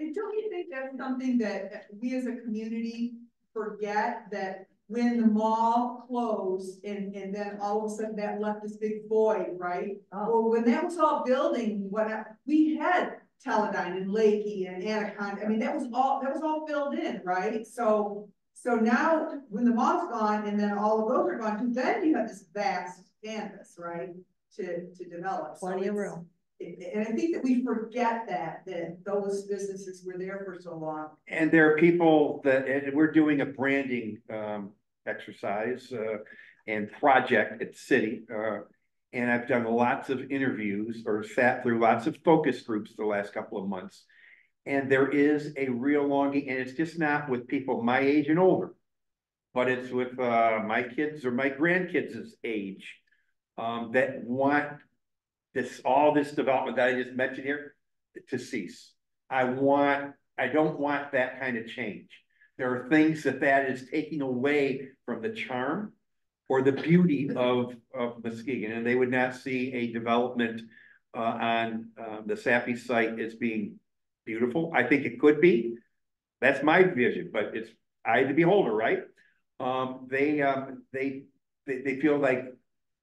And don't you think that's something that we as a community forget that when the mall closed and, and then all of a sudden that left this big void, right? Oh. Well, when that was all building, what, we had Teledyne and Lakey and Anaconda, I mean, that was all, that was all filled in, right? So, so now, when the mall's gone and then all of those are gone, then you have this vast canvas, right? To, to develop. So Plenty of room. And I think that we forget that, that those businesses were there for so long. And there are people that, and we're doing a branding um exercise uh and project at city. Uh, and I've done lots of interviews or sat through lots of focus groups the last couple of months. And there is a real longing, and it's just not with people my age and older. But it's with uh my kids or my grandkids' age. Um, that want this, all this development that I just mentioned here to cease. I want, I don't want that kind of change. There are things that that is taking away from the charm or the beauty of, of Muskegon, and they would not see a development uh, on, uh, the Sappi site as being beautiful. I think it could be. That's my vision, but it's of the beholder, right? Um, they, um, they, they, they feel like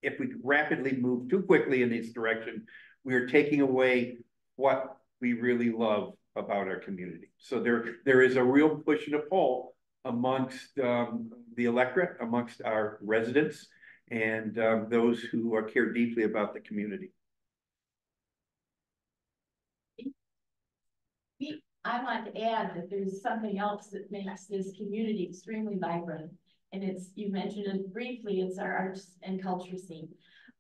if we rapidly move too quickly in this direction, we are taking away what we really love about our community. So there, there is a real push and a pull amongst um, the electorate, amongst our residents, and um, those who are care deeply about the community. I want to add that there's something else that makes this community extremely vibrant. And it's, you mentioned it briefly, it's our arts and culture scene.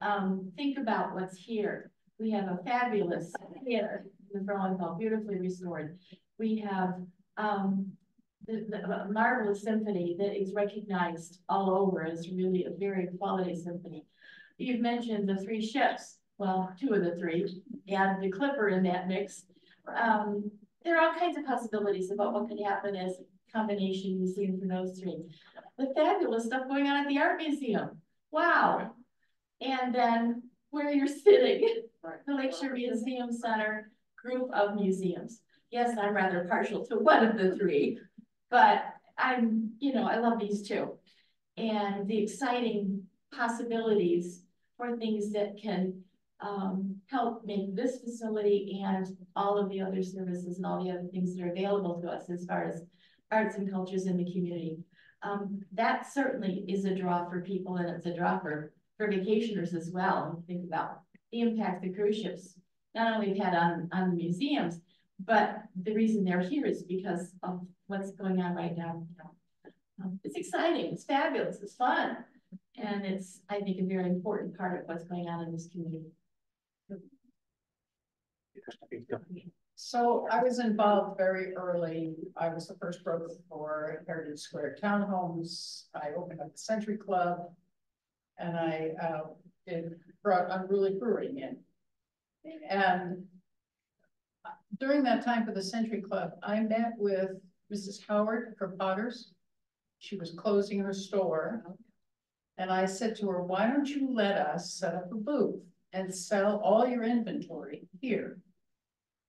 Um, think about what's here. We have a fabulous theater in the Hall, beautifully restored. We have, um, the, the marvelous symphony that is recognized all over as really a very quality symphony. You've mentioned the three ships, well, two of the three, and the Clipper in that mix. Um, there are all kinds of possibilities about what could happen as combination you museum from those three. The fabulous stuff going on at the art museum. Wow. And then where you're sitting, the Lakeshore Museum Center group of museums. Yes, I'm rather partial to one of the three, but I'm, you know, I love these two. And the exciting possibilities for things that can um, help make this facility and all of the other services and all the other things that are available to us as far as arts and cultures in the community. Um, that certainly is a draw for people and it's a draw for, for vacationers as well. Think about the impact the cruise ships not only have had on, on the museums, but the reason they're here is because of what's going on right now. Um, It's exciting, it's fabulous, it's fun. And it's, I think, a very important part of what's going on in this community. So I was involved very early. I was the first broker for Heritage Square Townhomes. I opened up the Century Club. And I, uh, did, brought Unruly Brewing in. And during that time for the Century Club, I met with Mrs. Howard from Potters. She was closing her store. And I said to her, why don't you let us set up a booth and sell all your inventory here?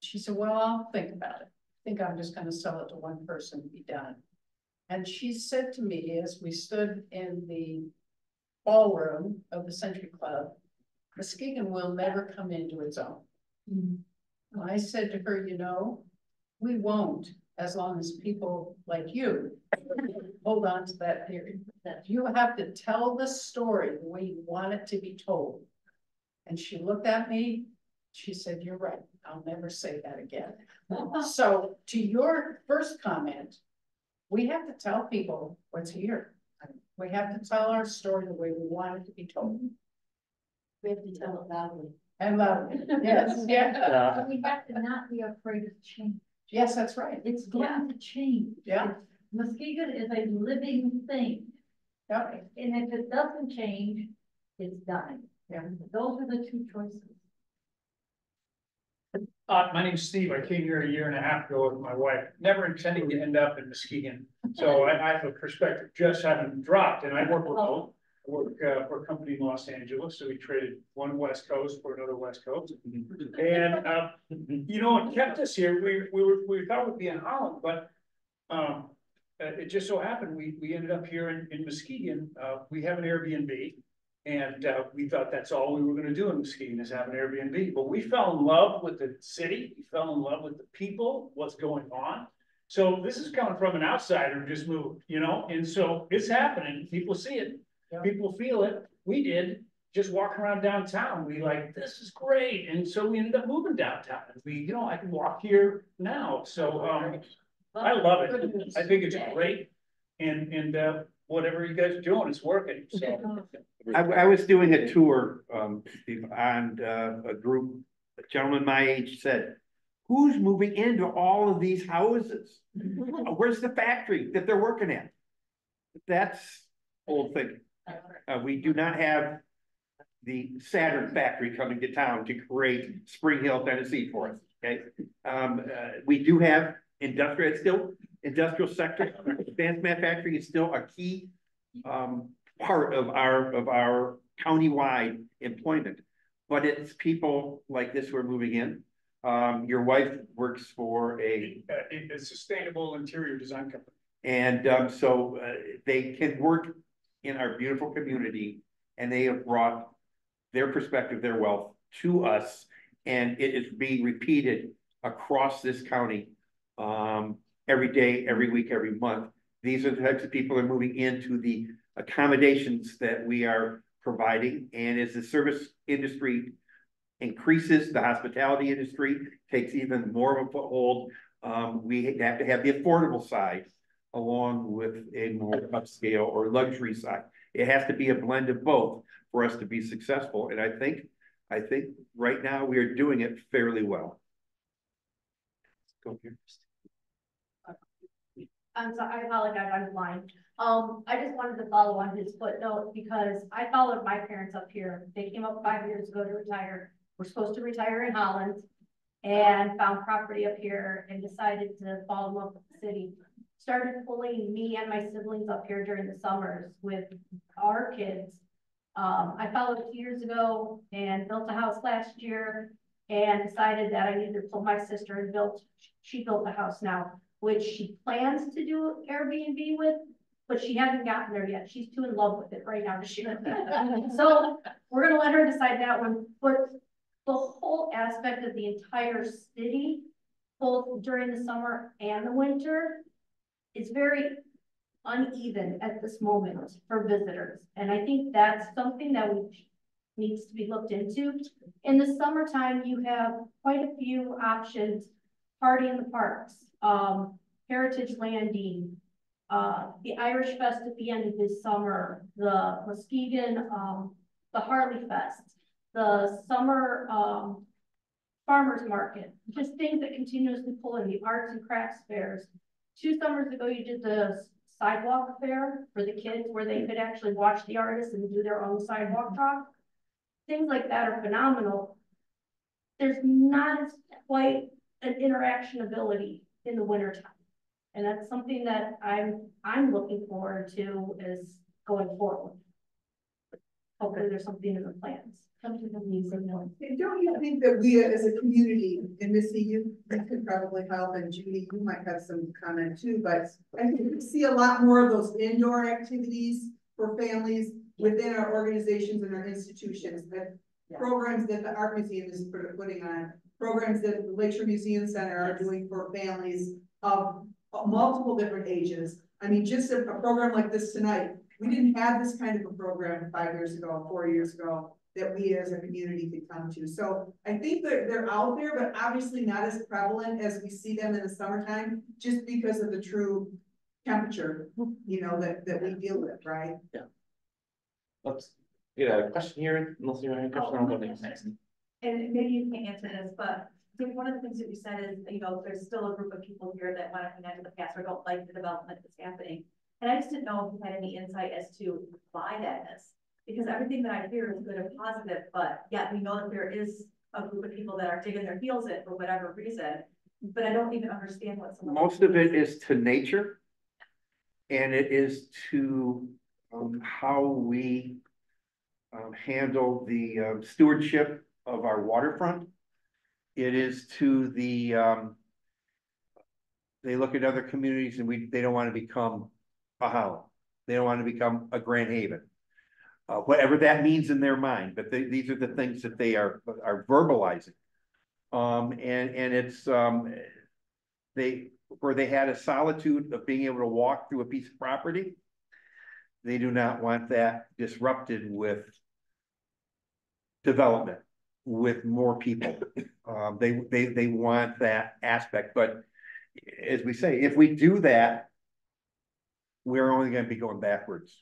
She said, well, I'll think about it. I think I'm just gonna sell it to one person and be done. And she said to me as we stood in the ballroom of the Century Club, Muskegon will never come into its own. Mm-hmm. And I said to her, you know, we won't, as long as people like you hold on to that theory. You have to tell the story the way you want it to be told. And she looked at me, she said, you're right, I'll never say that again. So to your first comment, we have to tell people what's here. We have to tell our story the way we want it to be told. We have to tell it loudly. And loudly, yes, yeah, Uh, We have to not be afraid of change. yes, that's right, It's going to change. yeah, Muskegon is a living thing, yeah. and if it doesn't change, it's dying. Yeah. Those are the two choices. Uh, my name's Steve. I came here a year and a half ago with my wife, never intending to end up in Muskegon. So I, I have a perspective, just having dropped, and I work remote. I work, uh, for a company in Los Angeles, so we traded one West Coast for another West Coast. And, uh, you know, what kept us here, we, we were, we thought we'd be in Holland, but, um, uh, it just so happened, we, we ended up here in, in Muskegon. Uh, we have an Airbnb. And uh, we thought that's all we were gonna do in Muskegon is have an Airbnb, but we fell in love with the city, we fell in love with the people, what's going on. So this is coming from an outsider who just moved, you know, and so it's happening, people see it, people feel it, we did. Just walking around downtown, we like, this is great, and so we ended up moving downtown, we, you know, I can walk here now, so, um, I love it, I think it's great. And, and, uh, whatever you guys are doing, it's working, so. I, I was doing a tour, um, Steve, and, uh, a group, a gentleman my age said, who's moving into all of these houses? Where's the factory that they're working at? That's old thinking. Uh, we do not have the Saturn factory coming to town to create Spring Hill, Tennessee for us, okay? Um, uh, we do have industrial, it's still, industrial sector, advanced manufacturing is still a key um, part of our, of our countywide employment. But it's people like this who are moving in. Um, your wife works for a, it- it's sustainable interior design company. and, um, so, uh, they can work in our beautiful community. And they have brought their perspective, their wealth to us, and it is being repeated across this county. Um, every day, every week, every month. These are the types of people that are moving into the accommodations that we are providing, and as the service industry. Increases, the hospitality industry takes even more of a foothold. Um, we have to have the affordable side. Along with a more upscale or luxury side. It has to be a blend of both for us to be successful, and I think, I think right now we are doing it fairly well. Go here. I'm sorry, I apologize, I'm blind. Um, I just wanted to follow on his footnote because I followed my parents up here. They came up five years ago to retire. We're supposed to retire in Holland. And found property up here and decided to in love with the city. Started pulling me and my siblings up here during the summers with our kids. Um, I followed two years ago and built a house last year. And decided that I needed to pull my sister and built, she built the house now which she plans to do Airbnb with, but she hasn't gotten there yet. She's too in love with it right now to share. So we're gonna let her decide that one, but the whole aspect of the entire city, both during the summer and the winter, is very uneven at this moment for visitors. And I think that's something that we needs to be looked into. In the summertime, you have quite a few options, party in the parks, um, Heritage Landing, uh, the Irish Fest at the end of this summer, the Muskegon, um, the Harley Fest, the summer, um, farmer's market, just things that continuously pull in the arts and crafts fairs. Two summers ago, you did the sidewalk fair for the kids where they could actually watch the artists and do their own sidewalk talk. Things like that are phenomenal. There's not quite an interaction ability in the wintertime. And that's something that I'm, I'm looking forward to is going forward. Hopefully there's something in the plans. Come to the museum. And don't you think that we as a community, and Missy, you, you could probably help, and Judy, you might have some comment too, but I think we see a lot more of those indoor activities for families within our organizations and our institutions, that programs that the art museum is putting on, programs that the Lakeshore Museum Center are doing for families of multiple different ages. I mean, just a, a program like this tonight, we didn't have this kind of a program five years ago, four years ago, that we as a community could come to. So I think they're, they're out there, but obviously not as prevalent as we see them in the summertime, just because of the true temperature, you know, that, that we deal with, right? Yeah. Let's get a question here, unless you have any question, I'll go next. And maybe you can't answer this, but I think one of the things that you said is, you know, there's still a group of people here that want to connect to the past or don't like the development that's happening. And I just didn't know if you had any insight as to why that is. Because everything that I hear is good and positive, but yet we know that there is a group of people that are digging their heels in for whatever reason. But I don't even understand what some. Most of it is to nature. And it is to, um, how we. Um, handle the um, stewardship of our waterfront. It is to the, um. They look at other communities and we, they don't wanna become a Holland. They don't wanna become a Grand Haven. Uh, whatever that means in their mind, but they, these are the things that they are, are verbalizing. Um, and, and it's, um, they, where they had a solitude of being able to walk through a piece of property. They do not want that disrupted with development, with more people. Um, they, they, they want that aspect, but as we say, if we do that, we're only gonna be going backwards.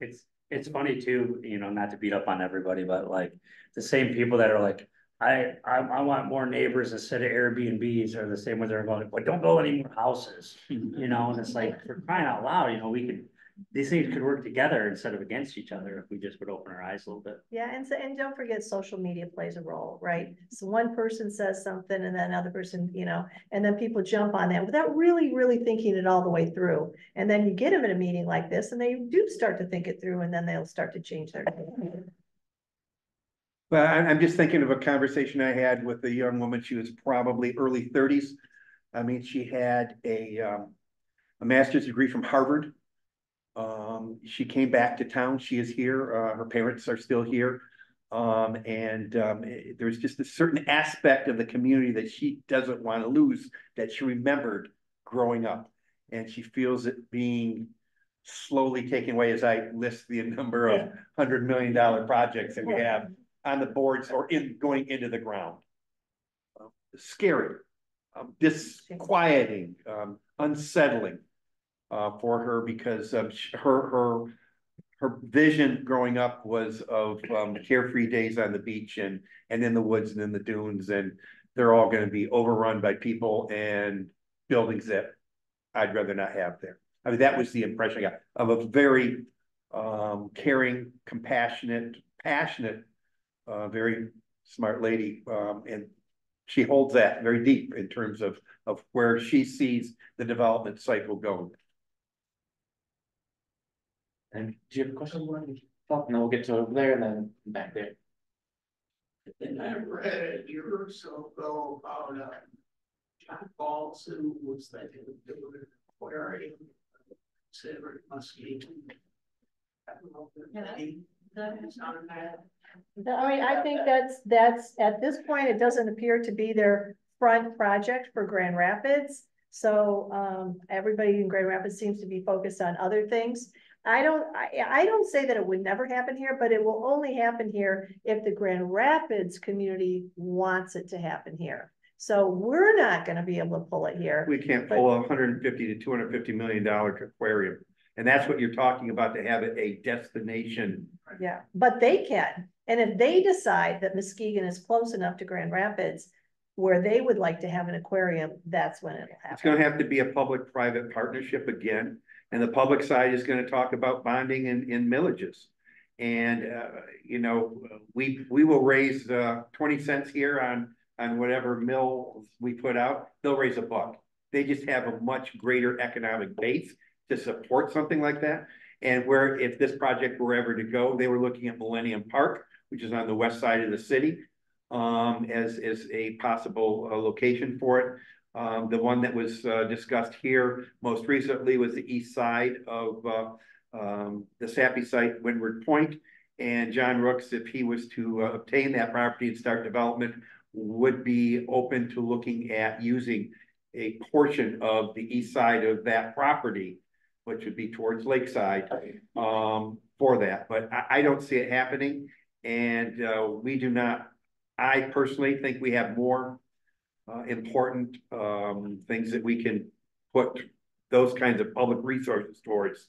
It's, it's funny too, you know, not to beat up on everybody, but like, the same people that are like, I, I, I want more neighbors instead of Airbnbs are the same ones that are going, but don't build any more houses. You know, and it's like, for crying out loud, you know, we could, these things could work together instead of against each other if we just would open our eyes a little bit. Yeah, and so, and don't forget, social media plays a role, right? So one person says something and then another person, you know, and then people jump on that without really, really thinking it all the way through. And then you get them in a meeting like this and they do start to think it through and then they'll start to change their. Well, I'm, I'm just thinking of a conversation I had with a young woman. She was probably early thirties. I mean, she had a, um, a master's degree from Harvard. Um, she came back to town. She is here. Uh, her parents are still here. Um, and, um, eh, there's just a certain aspect of the community that she doesn't want to lose that she remembered growing up. And she feels it being slowly taken away as I list the number of hundred million dollar projects that we have on the boards or in, going into the ground. Uh, Scary, um, disquieting, um, unsettling. Uh, for her because um, her, her. Her vision growing up was of, um, carefree days on the beach and, and in the woods and in the dunes and. They're all gonna be overrun by people and buildings that I'd rather not have there. I mean, that was the impression I got of a very, um, caring, compassionate, passionate uh, very smart lady, um, and she holds that very deep in terms of, of where she sees the development cycle going. And do you have a question? Thought, and then we'll get to over there and then back there. And I read a year or so ago about a John Balls, who was thinking of doing an aquarium. Considered Muskie. I don't know if Yeah, any- That's not bad. I mean, I think that's, that's, at this point, it doesn't appear to be their front project for Grand Rapids. So, um, everybody in Grand Rapids seems to be focused on other things. I don't, I, I don't say that it would never happen here, but it will only happen here if the Grand Rapids community wants it to happen here. So we're not gonna be able to pull it here. We can't pull a hundred and fifty to two hundred and fifty million dollar aquarium. And that's what you're talking about, to have it a destination. Yeah, but they can, and if they decide that Muskegon is close enough to Grand Rapids. Where they would like to have an aquarium, that's when it'll happen. It's gonna have to be a public-private partnership again, and the public side is gonna talk about bonding in, in millages. And, uh, you know, we, we will raise, uh, twenty cents here on, on whatever mill we put out, they'll raise a buck. They just have a much greater economic base to support something like that. And where, if this project were ever to go, they were looking at Millennium Park, which is on the west side of the city. Um, as, as a possible, uh, location for it. Um, the one that was, uh, discussed here most recently was the east side of, uh, um, the Sappi site, Windward Point. And Jon Rooks, if he was to uh, obtain that property and start development, would be open to looking at using a portion of the east side of that property, which would be towards Lakeside, um, for that. But I, I don't see it happening. And, uh, we do not, I personally think we have more uh, important, um, things that we can put those kinds of public resources towards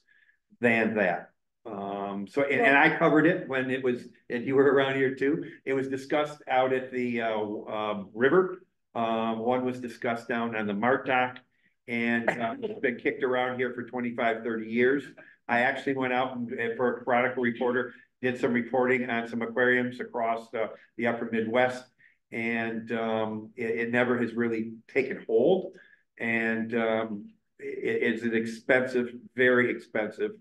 than that. Um, so, and, and I covered it when it was, and you were around here too, it was discussed out at the, uh, um, river. Um, one was discussed down on the Mart dock, and, uh, it's been kicked around here for 25, 30 years. I actually went out and, and for a Chronicle reporter, did some reporting on some aquariums across the, the upper Midwest. And, um, it, it never has really taken hold. And, um, it, it's an expensive, very expensive,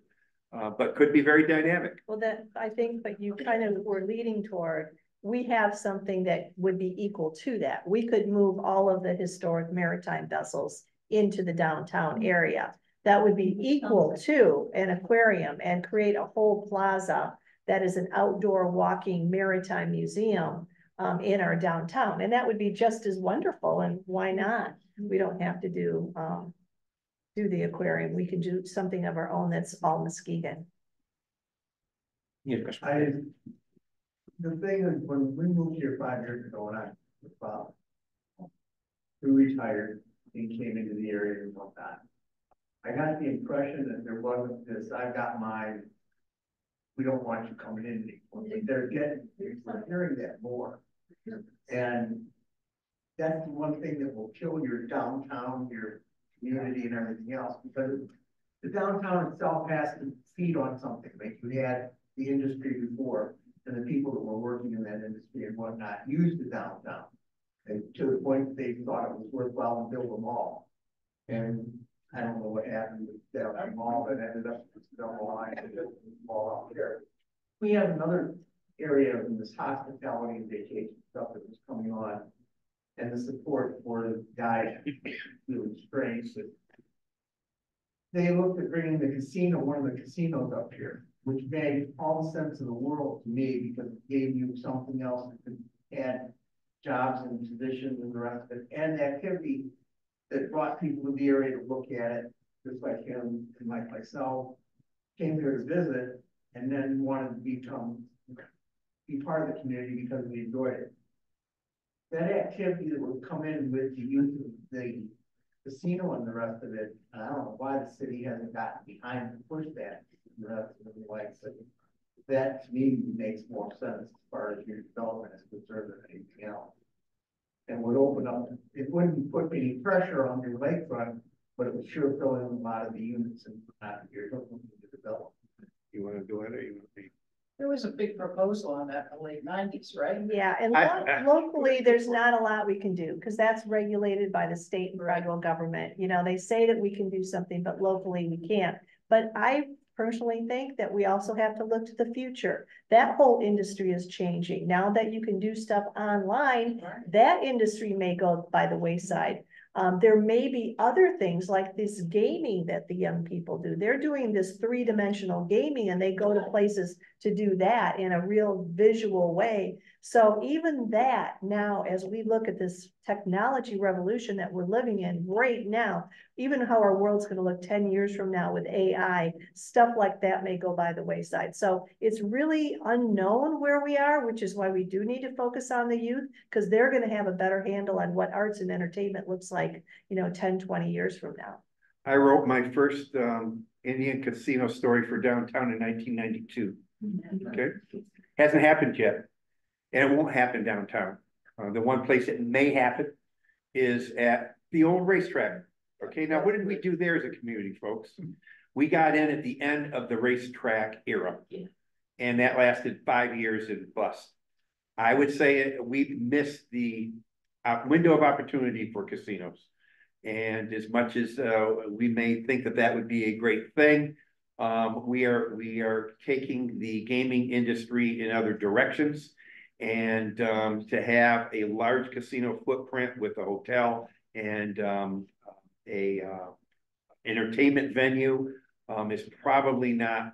uh, but could be very dynamic. Well, that, I think, but you kind of were leading toward, we have something that would be equal to that. We could move all of the historic maritime vessels into the downtown area. That would be equal to an aquarium and create a whole plaza that is an outdoor walking maritime museum um, in our downtown, and that would be just as wonderful, and why not? We don't have to do, um, do the aquarium, we can do something of our own that's all Muskegon. You have a? I, the thing is, when we moved here five years ago, and I was about. We retired and came into the area and whatnot. I got the impression that there wasn't this, I've got mine. We don't want you coming in anymore, Like, they're getting, we're hearing that more. And. That's the one thing that will kill your downtown, your community and everything else, because. The downtown itself has to feed on something, like you had the industry before, and the people that were working in that industry and whatnot used the downtown. And to the point they thought it was worthwhile to build a mall. And I don't know what happened with that mall that ended up with double line and mall out there. We have another area in this hospitality and vacation stuff that was coming on. And the support for the guys really strange, but they looked at bringing the casino, one of the casinos up here, which made all the sense in the world to me because it gave you something else that could add jobs and positions and the rest of it, and activity that brought people to the area to look at it, just like him and like myself, came here to visit and then wanted to become, be part of the community because we enjoyed it. That activity that would come in with the use of the casino and the rest of it, I don't know why the city hasn't gotten behind to push that. and The rest of the likes it. That to me makes more sense as far as your development is concerned than anything else. And would open up, it wouldn't put any pressure on your lakefront, but it would sure fill in a lot of the units and uh, not to develop. You wanna do it or you want me? There was a big proposal on that in the late nineties, right? Yeah, and I- lo- I- locally, there's not a lot we can do, because that's regulated by the state and federal government. You know, they say that we can do something, but locally we can't. But I personally think that we also have to look to the future. That whole industry is changing. Now that you can do stuff online, that industry may go by the wayside. Um, there may be other things like this gaming that the young people do. They're doing this three-dimensional gaming and they go to places to do that in a real visual way. So even that now, as we look at this technology revolution that we're living in right now, even how our world's gonna look ten years from now with AI, stuff like that may go by the wayside. So it's really unknown where we are, which is why we do need to focus on the youth, because they're gonna have a better handle on what arts and entertainment looks like, you know, 10, 20 years from now. I wrote my first um Indian casino story for downtown in nineteen ninety-two. Okay, hasn't happened yet. And it won't happen downtown. Uh, the one place it may happen is at the old racetrack. Okay, now what did we do there as a community, folks? We got in at the end of the racetrack era. Yeah. And that lasted five years and bust. I would say we've missed the uh, window of opportunity for casinos. And as much as uh, we may think that that would be a great thing, um, we are, we are taking the gaming industry in other directions. And um, to have a large casino footprint with a hotel and um, a uh, entertainment venue um, is probably not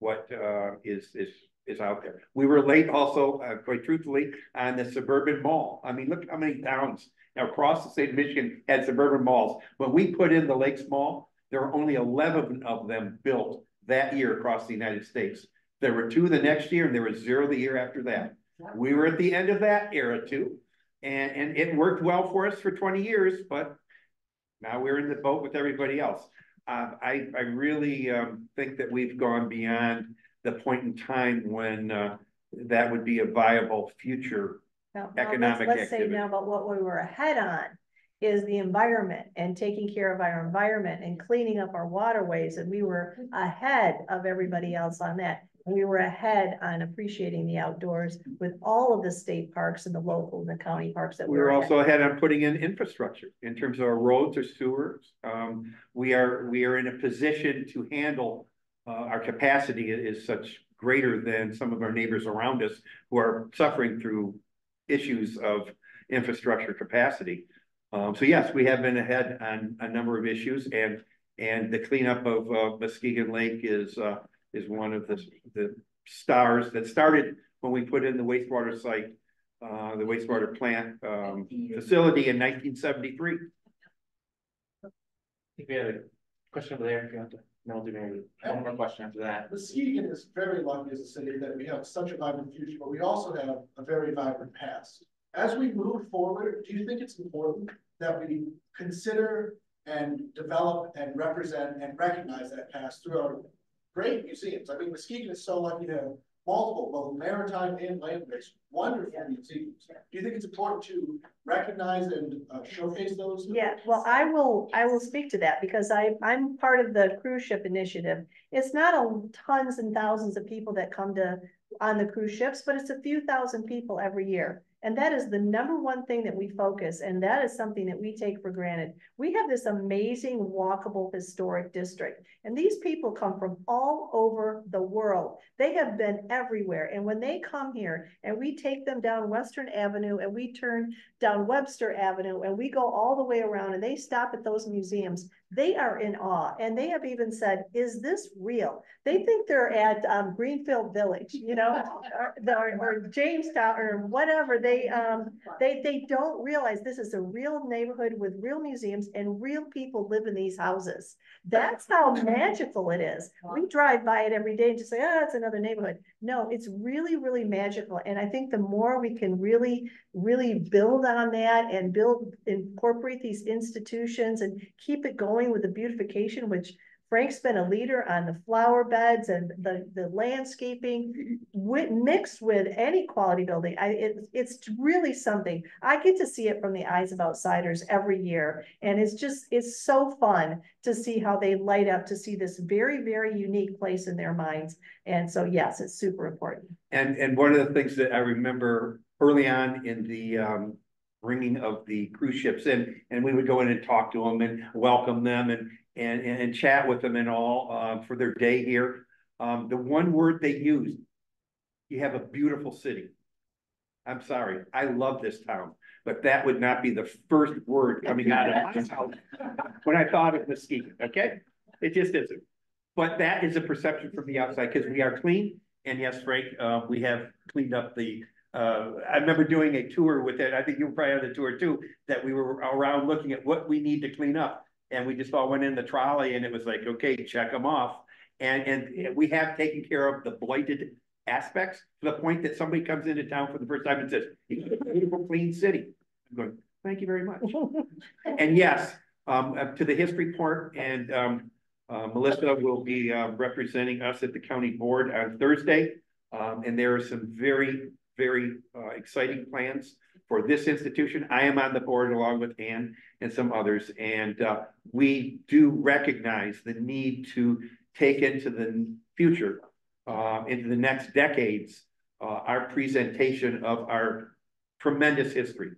what uh, is, is, is out there. We were late also, uh, quite truthfully, on the suburban mall. I mean, look how many towns across the state of Michigan had suburban malls. When we put in the Lakes Mall, there were only eleven of them built that year across the United States. There were two the next year and there was zero the year after that. We were at the end of that era too. And, and it worked well for us for twenty years, but now we're in the boat with everybody else. Um, I, I really, um, think that we've gone beyond the point in time when, uh, that would be a viable future. Now, let's- Economic Let's say now about what we were ahead on is the environment and taking care of our environment and cleaning up our waterways. And we were ahead of everybody else on that. We were ahead on appreciating the outdoors with all of the state parks and the local and the county parks that We we're also ahead on putting in infrastructure in terms of our roads or sewers. Um, we are, we are in a position to handle, uh, our capacity is such greater than some of our neighbors around us who are suffering through issues of infrastructure capacity. Um, so yes, we have been ahead on a number of issues and, and the cleanup of, uh, Muskegon Lake is, uh, is one of the, the stars that started when we put in the wastewater site, uh, the wastewater plant, um, facility in nineteen seventy-three. I think we had a question over there, if you want to, then we'll do maybe one more question after that. Muskegon is very lucky as a city that we have such a vibrant future, but we also have a very vibrant past. As we move forward, do you think it's important that we consider and develop and represent and recognize that past through our great museums? I mean, Muskegon is so lucky to have multiple, both maritime and land-based, wonderful museums. Do you think it's important to recognize and uh, showcase those? Yeah, well, I will, I will speak to that because I, I'm part of the cruise ship initiative. It's not a tons and thousands of people that come to, on the cruise ships, but it's a few thousand people every year. And that is the number one thing that we focus, and that is something that we take for granted. We have this amazing walkable historic district, and these people come from all over the world. They have been everywhere, and when they come here and we take them down Western Avenue and we turn down Webster Avenue and we go all the way around and they stop at those museums, they are in awe. And they have even said, is this real? They think they're at um, Greenfield Village, you know, or, or, or Jamestown or whatever. They, um, they, they don't realize this is a real neighborhood with real museums and real people live in these houses. That's how magical it is. We drive by it every day and just say, ah, it's another neighborhood. No, it's really, really magical. And I think the more we can really, really build on that and build, incorporate these institutions and keep it going with the beautification, which Frank's been a leader on the flower beds and the, the landscaping with, mixed with any quality building. I, it, it's really something. I get to see it from the eyes of outsiders every year. And it's just, it's so fun to see how they light up, to see this very, very unique place in their minds. And so, yes, it's super important. And, and one of the things that I remember early on in the, um, bringing of the cruise ships in, and we would go in and talk to them and welcome them and, and, and chat with them and all, uh, for their day here. Um, the one word they used, you have a beautiful city. I'm sorry, I love this town, but that would not be the first word coming out of my mouth when I thought of Muskegon, okay? It just isn't. But that is a perception from the outside, because we are clean, and yes, Frank, uh, we have cleaned up the, uh, I remember doing a tour with it, I think you were probably on the tour too, that we were around looking at what we need to clean up. And we just all went in the trolley and it was like, okay, check them off. And, and we have taken care of the blighted aspects to the point that somebody comes into town for the first time and says, "It's a beautiful, clean city. I'm going, thank you very much. And yes, um, uh, to the history part and, um, uh, Melissa will be, uh, representing us at the county board on Thursday. Um, and there are some very, very, uh, exciting plans for this institution. I am on the board along with Ann and some others, and, uh, we do recognize the need to take into the future, uh, into the next decades, uh, our presentation of our tremendous history.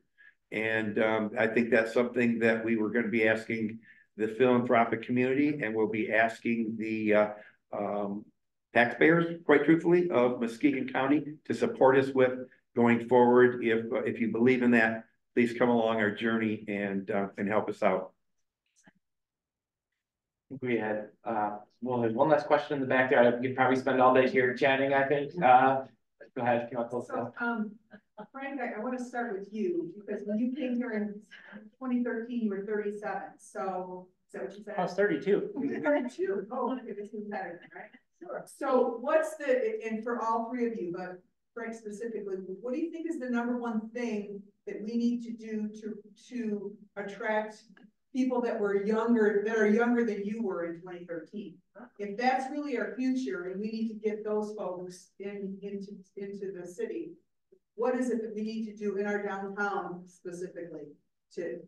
And, um, I think that's something that we were gonna be asking the philanthropic community, and we'll be asking the, uh, um, taxpayers, quite truthfully, of Muskegon County to support us with going forward. If, uh, if you believe in that, please come along our journey and, uh, and help us out. I think we had, uh, well, there's one last question in the back there. We could probably spend all day here chatting, I think. Uh, go ahead, come So, um, Frank, I, I want to start with you, because when you came here in twenty thirteen, you were thirty-seven, so, is that what you said? I was thirty-two. Thirty-two, oh, okay, this is better, right? Sure. So what's the, and for all three of you, but Frank specifically, what do you think is the number one thing that we need to do to, to attract people that were younger, that are younger than you were in twenty thirteen? If that's really our future and we need to get those folks in, into, into the city, what is it that we need to do in our downtown specifically to?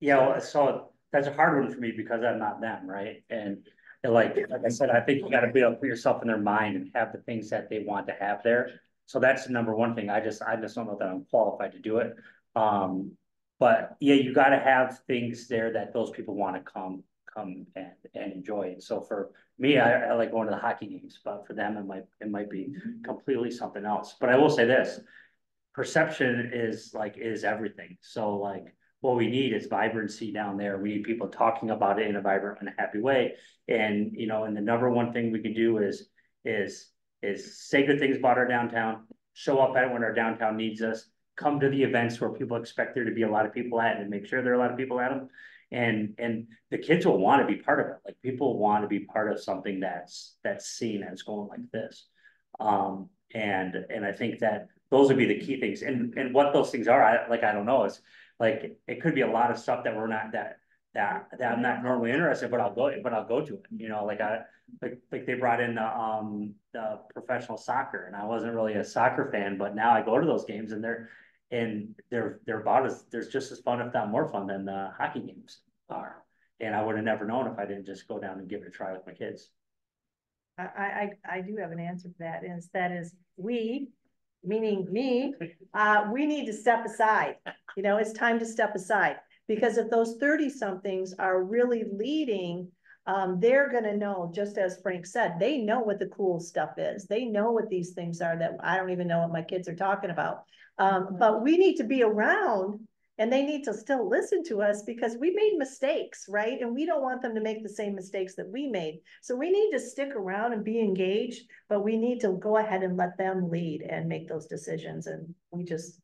Yeah, well, so that's a hard one for me because I'm not them, right? And like, like I said, I think you gotta be able to put yourself in their mind and have the things that they want to have there. So that's the number one thing. I just, I just don't know that I'm qualified to do it. Um, but yeah, you gotta have things there that those people wanna come, come and, and enjoy. And so for me, I, I like going to the hockey games, but for them, it might, it might be completely something else. But I will say this, perception is like, is everything. So like, what we need is vibrancy down there. We need people talking about it in a vibrant and happy way. And, you know, and the number one thing we can do is, is, is say good things about our downtown, show up at when our downtown needs us, come to the events where people expect there to be a lot of people at and make sure there are a lot of people at them. And, and the kids will want to be part of it. Like people want to be part of something that's, that's seen as going like this. Um, and, and I think that those would be the key things. And, and what those things are, I, like, I don't know, is like, it could be a lot of stuff that we're not, that, that, that I'm not normally interested, but I'll go, but I'll go to it, you know, like I, like, like they brought in the, um, the professional soccer, and I wasn't really a soccer fan, but now I go to those games and they're, and they're, they're about as, there's just as fun, if not more fun than the hockey games are. And I would have never known if I didn't just go down and give it a try with my kids. I, I, I do have an answer for that, is that is, we, meaning me, uh, we need to step aside. You know, it's time to step aside, because if those thirty-somethings are really leading, um, they're gonna know, just as Frank said, they know what the cool stuff is. They know what these things are that I don't even know what my kids are talking about. Um, but we need to be around and they need to still listen to us because we made mistakes, right? And we don't want them to make the same mistakes that we made. So we need to stick around and be engaged, but we need to go ahead and let them lead and make those decisions. And we just,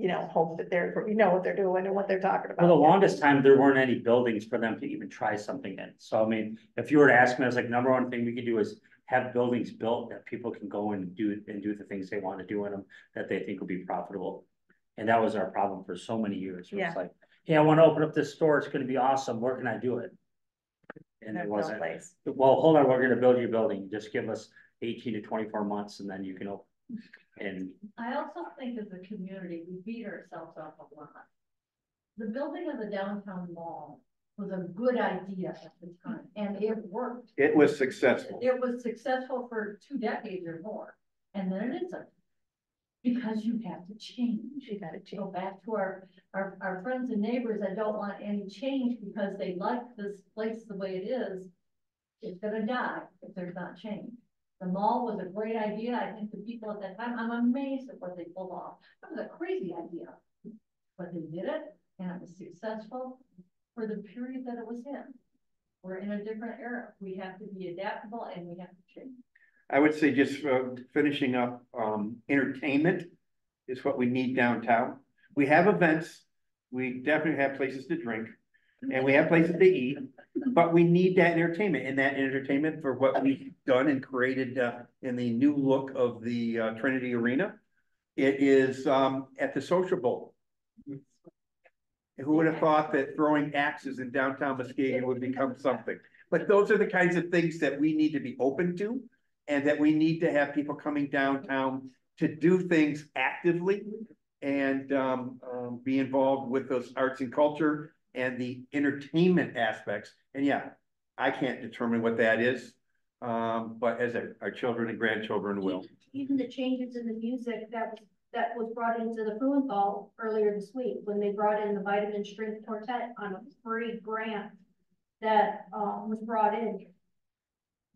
you know, hope that they're, you know what they're doing and what they're talking about. For the longest time, there weren't any buildings for them to even try something in. So I mean, if you were to ask me, I was like, number one thing we could do is have buildings built that people can go and do, and do the things they want to do in them that they think will be profitable. And that was our problem for so many years. It Yeah. was like, hey, I want to open up this store. It's gonna be awesome. Where can I do it? And it wasn't, place. well, hold on, we're gonna build your building. Just give us eighteen to twenty-four months and then you can open. And I also think as a community, we beat ourselves up a lot. The building of the downtown mall was a good idea at the time, and it worked. It was successful. It was successful for two decades or more, and then it isn't. Because you have to change. You gotta change. Go back to our, our, our friends and neighbors that don't want any change because they like this place the way it is. It's gonna die if there's not change. The mall was a great idea. I think the people at that time, I'm amazed at what they pulled off. That was a crazy idea. But they did it and it was successful for the period that it was in. We're in a different era. We have to be adaptable and we have to change. I would say just uh, finishing up, um, entertainment is what we need downtown. We have events, we definitely have places to drink, and we have places to eat. But we need that entertainment, and that entertainment for what we've done and created, uh, in the new look of the uh, Trinity Arena. It is, um, at the Social Bowl. Who would have thought that throwing axes in downtown Muskegon would become something? But those are the kinds of things that we need to be open to. And that we need to have people coming downtown to do things actively. And um, um, be involved with those arts and culture and the entertainment aspects. And yeah, I can't determine what that is. Um, but as our- our children and grandchildren will. Even the changes in the music that was, that was brought into the Frauenthal earlier this week, when they brought in the Vitamin String Quartet on a free grant that, um, was brought in.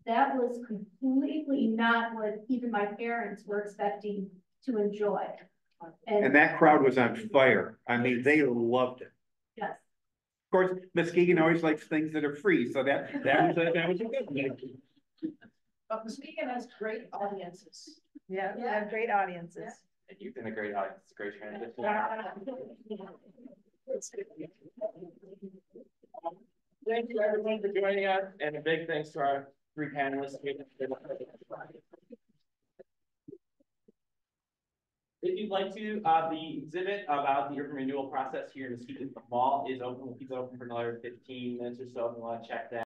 That was completely not what even my parents were expecting to enjoy. And that crowd was on fire. I mean, they loved it. Yes, Of course, Muskegon always likes things that are free, so that, that was, a- that was a good thing. But Muskegon has great audiences. Yeah, we have great audiences. And you've been a great audience, it's a great transition. Thank you everyone for joining us and a big thanks to our three panelists. If you'd like to, uh, the exhibit about the urban renewal process here in Muskegon Mall is open, we'll keep it open for another fifteen minutes or so if you want to check that.